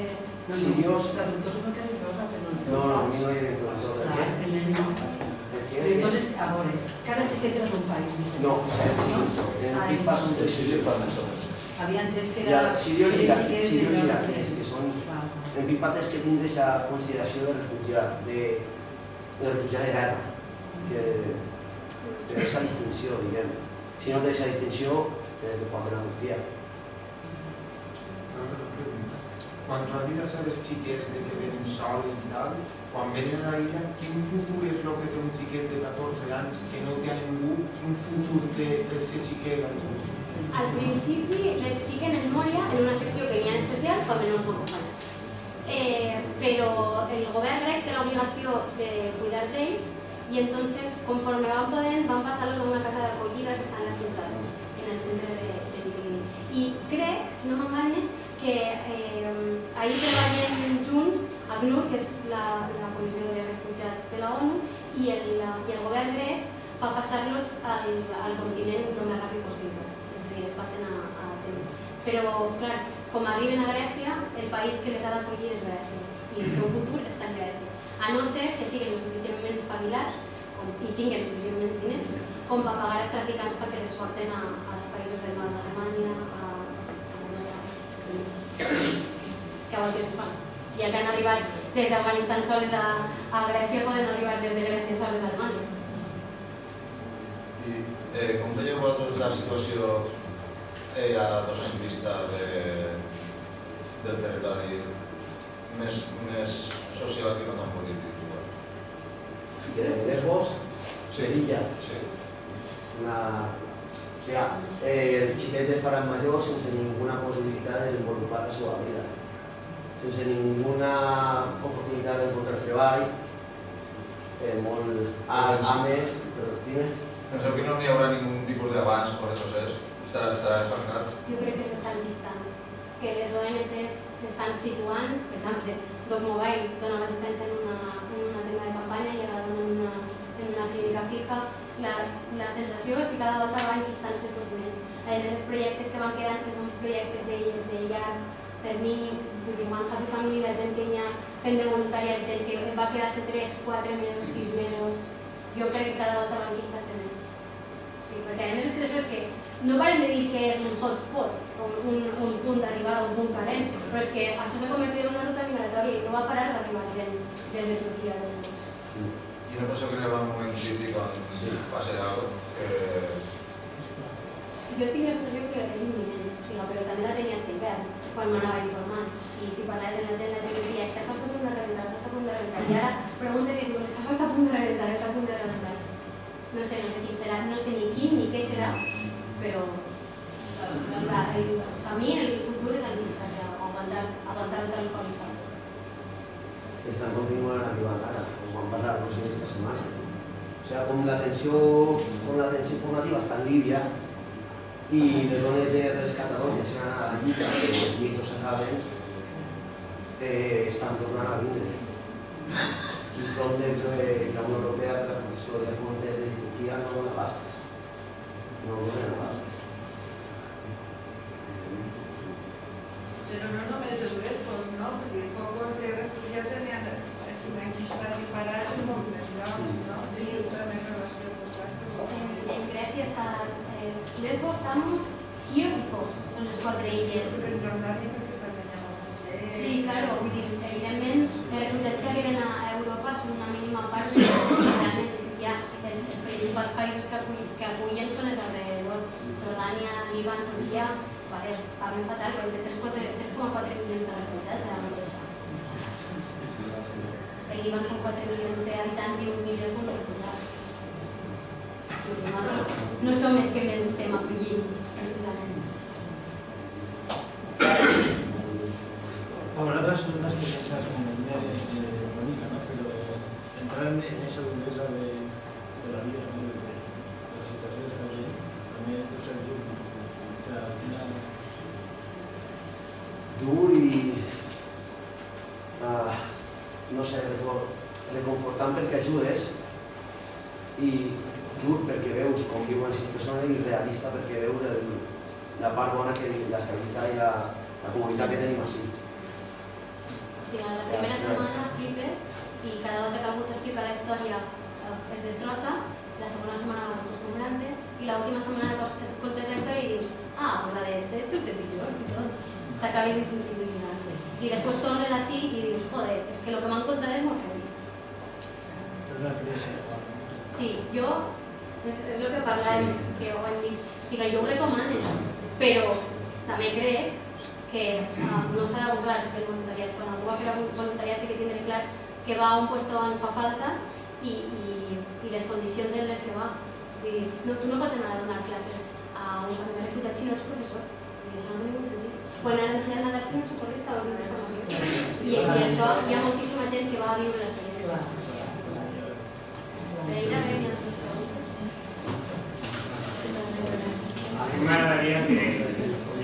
No, Sí, no, jo- els traductors no queden cosa, però no. No, no, a mi no hi ha inclòs. Clar, ¿De en el no. qué? De tots els, a veure, cada xiquet era d'un país diferent. No, en Sirio. En Ah, Pipa son tres Havia entès que era... sirios i sirios de iraquis, que són. En Pipa tens que tindre aquesta consideració de refugiat, de, de refugiat de guerra, que té aquesta distinció, diguem. Si no té aquesta distinció, te deporten a Turquia. Quan tu arribes a les xiques de que venen soles i tal, quan venen a l'illa, quin futur és el que té un xiquet de 14 anys que no té a ningú? Quin futur té aquest xiquet allà? Al principi les fiquen en Moria en una secció que n'hi ha especial per menors no acompanyats. Eh, però el govern grec té l'obligació de cuidar d'ells i entonces, conforme van podent, van passar-los a una casa d'acollida que està en la ciutat, en el centre de, de Mitilini. I crec, si no m'enganye, que eh, ahir treballen junts ACNUR, que és la, la Comissió de Refugiats de la ONU, i el, i el govern grec per passar-los al, al continent el més ràpid possible. Dir, es passen a, a temps. Però, clar, com arriben a Grècia, el país que les ha d'acollir és Grècia. I el seu futur està en Grècia. A no ser que siguin suficientment com, i tinguin suficientment diners com per pagar els traficants perquè les porten a, als països del nord d'Alemanya, a, a Europa, que ho fan. Ja que han arribat des d'Afganistan soles a, a Grècia, poden arribar des de Grècia soles a Alemanya. I eh, com veieu vosaltres la situació eh, a dos anys vista de, del territori més, més social que no tan polític? igual? De Lesbos, Sevilla, Sí. una... O sigui, eh, els xiquets es faran majors sense ninguna possibilitat de desenvolupar la seva vida, sense ninguna oportunitat d'encontrar treball, eh, molt... A, a més, però dime, Penseu que no n'hi haurà ningú tipus d'avanç per el procés? Estarà, estarà estancat? Jo crec que s'estan llistant, que les ONGs s'estan situant, per exemple, Doc Mobile donava assistència en una, en una tenda de campanya i ara dona en una, en una clínica fija. La, la sensació és que cada volta van llistant-se tot més. A més, els projectes que van quedant-se són projectes de, de llarg termini, vull dir, One Happy Family, la gent prendre voluntariat gent que va quedar-se 3, 4 mesos, 6 mesos. Jo crec que cada volta banquista se més. Sí, perquè a més és que és que no parem de dir que és un hotspot, un, un punt d'arribada, un punt calent, però és que això s'ha convertit en una ruta migratòria i no va parar d'arribar gent des de Turquia. I no penseu que hi ha un moment crític on passi alguna cosa que... Jo tinc la sensació que és imminent, o sigui, però també la tenia este hivern, quan m'anava informant. I si parlaves en la tele, la tele deia, és que això està a punt de rebentar, està a punt de rebentar. I ara preguntes i dius, això està a punt de rebentar, està a punt de rebentar. No sé, no sé quin serà, no sé ni quin ni què serà, però la, el, a mi el futur és el vista, o sigui, aguantar, aguantar tal com està. Estan continuant arribant ara, ho vam parlar dos esta setmana. O com la com la tensió informativa està en Líbia i les zones de rescatadors ja s'han anat a la que els mitjos s'acaben, eh, estan tornant a vindre. I Frontex de la Unió Europea la qüestió de fronteres i Turquia no dona bastes. Pero no només els lesbos, no? Perquè focos de refugiats n'hi ha, si m'han estat disparats en molts més llocs, no? Sí, també en relació amb els En, en Grècia està els Lesbos, Samos, Chios i Kos, són les quatre illes. Però en Jordània perquè també hi ha molta gent. Sí, claro, vull dir, evidentment, els refugiats que arriben a Europa són una mínima part de realment ja els, els principals països que, que acullen són els d'alrededor. Jordània, Líban, Turquia, vale, parlem fatal, però és de 3,4 milions de refugiats ara mateix. El Líban són 4 milions d'habitants i un milió són refugiats. Nosaltres no som els que més estem acollint, precisament. Habrá otras unas experiencias como más eh, bonita, ¿no? Pero entrar en, en esa dureza de, de la vida, ¿no? De, de la situación de Estados Unidos, también tú sabes yo, o sea, al final, dur i ah, no sé, reco- reconfortant perquè ajudes i dur perquè veus com viuen les persones i realista perquè veus el, la part bona que l'estabilitat i la, la comunitat que tenim així. O sigui, la primera setmana flipes i cada volta que algú t'explica la història eh, es destrossa, la segona setmana vas acostumbrant-te i l'última setmana cos- escoltes la història i dius ah, pues la de este, este té pitjor i tot. T'acabes insensibilitzant. I després tornes així i dius, joder, és que el que m'han contat és molt heavy. Sí, jo, és, és el que parlàvem, que ho hem dit, o sigui, jo ho recomano, però també crec que uh, no s'ha d'abusar del voluntariat. Quan algú va fer un voluntariat té que tindre clar que va a un puesto on fa falta i, i, i les condicions en les que va. Vull dir, no, tu no pots anar a donar classes a un camp de refugiats si no ets professor. Dir, això no té sentit. Quan ara ensenyant a dar-se un socorrista o una formació. I, I això hi ha moltíssima gent que va a viure l'experiència. Però ella veia A mí me agradaría que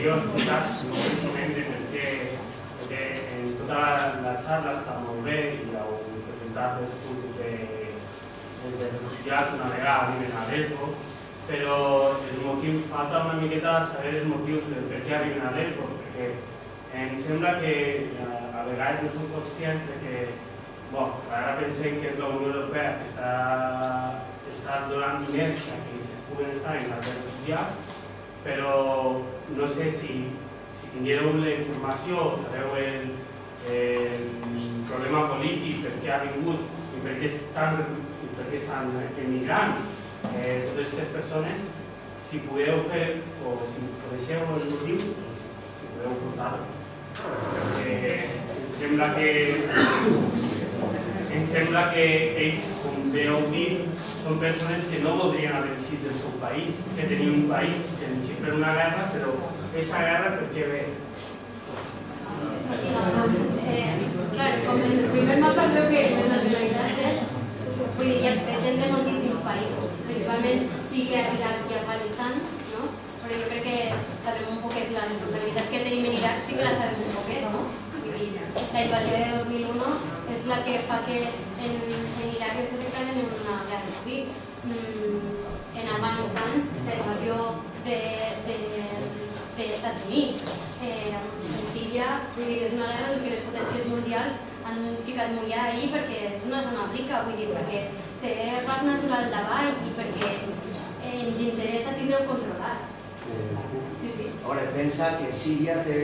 yo escuchar precisamente porque, porque en toda la, charla està molt bé i heu presentat els punts de, de refugiats una vegada arriben a Lesbos, però els motius, falta una miqueta saber els motius de per què arriben a Lesbos, perquè em sembla que a, a vegades no som conscients de que, bon, ara pensem que és la Unió Europea que està, està donant diners a se puguen estar en els refugiats, però no sé si, si tinguéreu la informació, sabeu el, el problema polític, per què ha vingut i per què estan, per què estan emigrant eh, totes aquestes persones, si podeu fer o si coneixeu els motius, si podeu portar-ho. Perquè em sembla que em sembla que ells, com bé heu dit, són persones que no voldrien haver eixit del seu país, que tenien un país que han eixit per una guerra, però aquesta guerra per què ve? Clar, com en el primer mapa veu que les és, vull dir, ha gent de moltíssims països, principalment Síria, Iraq i Afganistan, no? Però jo crec que sabem un poquet la responsabilitat que tenim en Iraq, sí que la sabem un poquet, no? La invasió de 2001 és la que fa que en, en Iraq es desencadeni una guerra civil. Mm, en Afganistan, la invasió de, de, de Estats Units, eh, en Síria, vull dir, és una guerra en què les potències mundials han ficat mollà ahir perquè és una zona rica, vull dir, perquè té gas natural davall i perquè eh, ens interessa tindre-ho controlat. Sí, sí. A veure, pensa que Síria, té,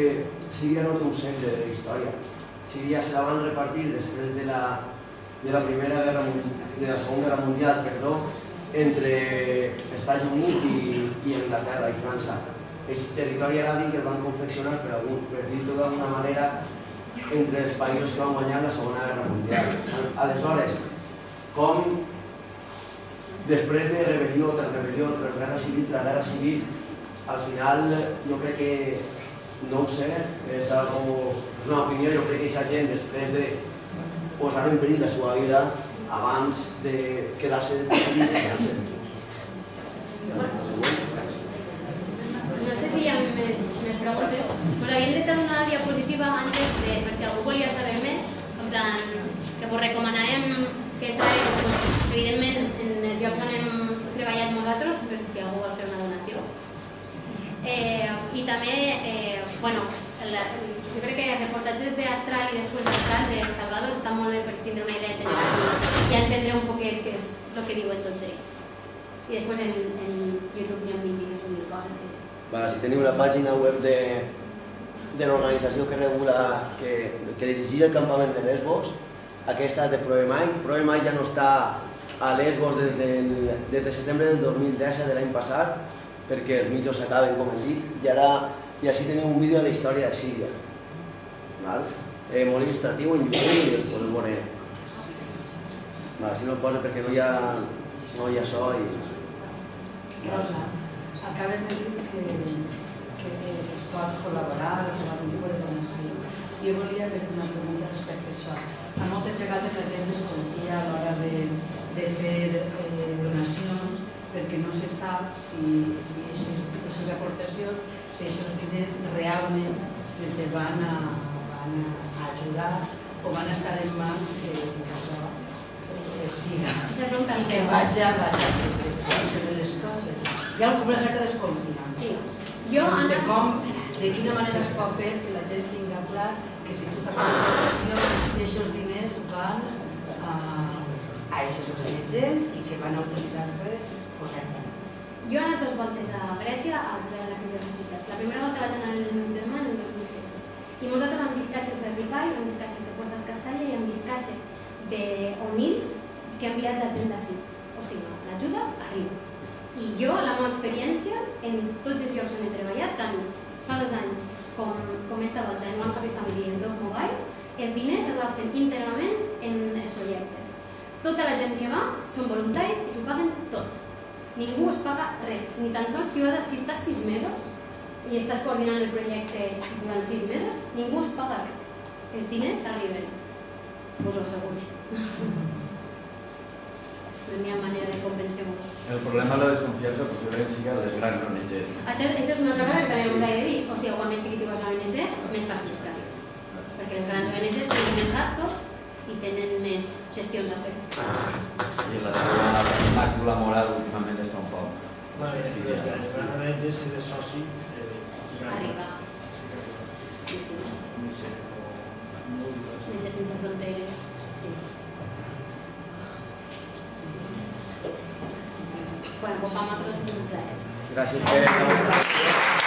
Síria no té un segle d'història. Síria se la van repartir després de la, de la Primera Guerra de la Segona Guerra Mundial, perdó, entre Estats Units i, i Anglaterra i França. És territori arabi que el van confeccionar per, algun, per dir-ho d'alguna manera entre els països que van guanyar la Segona Guerra Mundial. Aleshores, com després de rebel·lió, de rebel·lió, de guerra civil, de guerra civil, al final jo crec que, no ho sé, és, algo, és una opinió, jo crec que aquesta gent després de posar en perill la seva vida abans de quedar-se dins No sé si hi ha més, més preguntes. Us havíem deixat una diapositiva antes de, per si algú volia saber més, en plan, que vos recomanarem que entrarem, pues, evidentment, en els llocs on hem treballat nosaltres, per si algú vol fer una. Eh, I també, eh, bueno, la, jo crec que els reportatges d'Astral i després d'Astral de Salvador estan molt bé per tindre una idea general i, i entendre un poquet què és el que diuen tots ells. I després en, en YouTube hi ha vídeos i mil coses que... Vale, si teniu la pàgina web de, de l'organització que regula, que, que dirigia el campament de Lesbos, aquesta de Proemai. Proemai ja no està a Lesbos des, del, des de setembre del 2010 de l'any passat, perquè els mitjos s'acaben, com hem dit, i ara i així teniu un vídeo de la història de Síria. Val? Eh, molt il·lustratiu en YouTube i el podeu veure. Val, si no el posa perquè no hi ha, no hi ha so i... Rosa, acabes de dir que, que es pot col·laborar amb algun tipus de donació. Jo volia fer una pregunta respecte a això. A moltes vegades la gent desconfia a l'hora de, de fer eh, donacions perquè no se sap si, si aquestes aportacions, si aquests diners realment te van a, van a ajudar o van a estar en mans que, que això eh, estiga i que vagi a la de les coses. Hi ha una certa desconfiança. Sí. Jo, de Anna, com, de quina manera es pot fer que la gent tingui clar que si tu fas una donació, aquests diners van a, a aquestes ONGs i que van a utilitzar-se jo he anat dues voltes a Grècia a ajudar la crisi de refugiats. La primera volta vaig anar amb el meu germà en el 2016. I nosaltres hem vist caixes de Ripai, hem vist caixes de Portes Castella i hem vist caixes d'Onil que ha enviat la gent d'ací. O sigui, l'ajuda arriba. I jo, la meva experiència, en tots els llocs on he treballat, tant fa dos anys com, com esta volta en One Happy Family i en Dog Mobile, els diners es gasten íntegrament en els projectes. Tota la gent que va són voluntaris i s'ho paguen tot. Ningú es paga res, ni tan sols si, vas, si estàs sis mesos i estàs coordinant el projecte durant sis mesos, ningú es paga res. Els diners arriben, us ho asseguro. No n'hi ha manera de compensar-vos. El problema de la desconfiança possiblement sigui a les grans ONGs. Això, això és una altra cosa que també us he de dir. O sigui, quan més xiquití vas a l'ONG, més fàcil és que. Perquè les grans ONGs tenen més gastos i tenen més gestions a fer. I la seva màcula moral últimament està un poc. Bueno, de soci, Arriba. No sé, sense fronteres. Sí. Bueno, pues a. Gràcies per...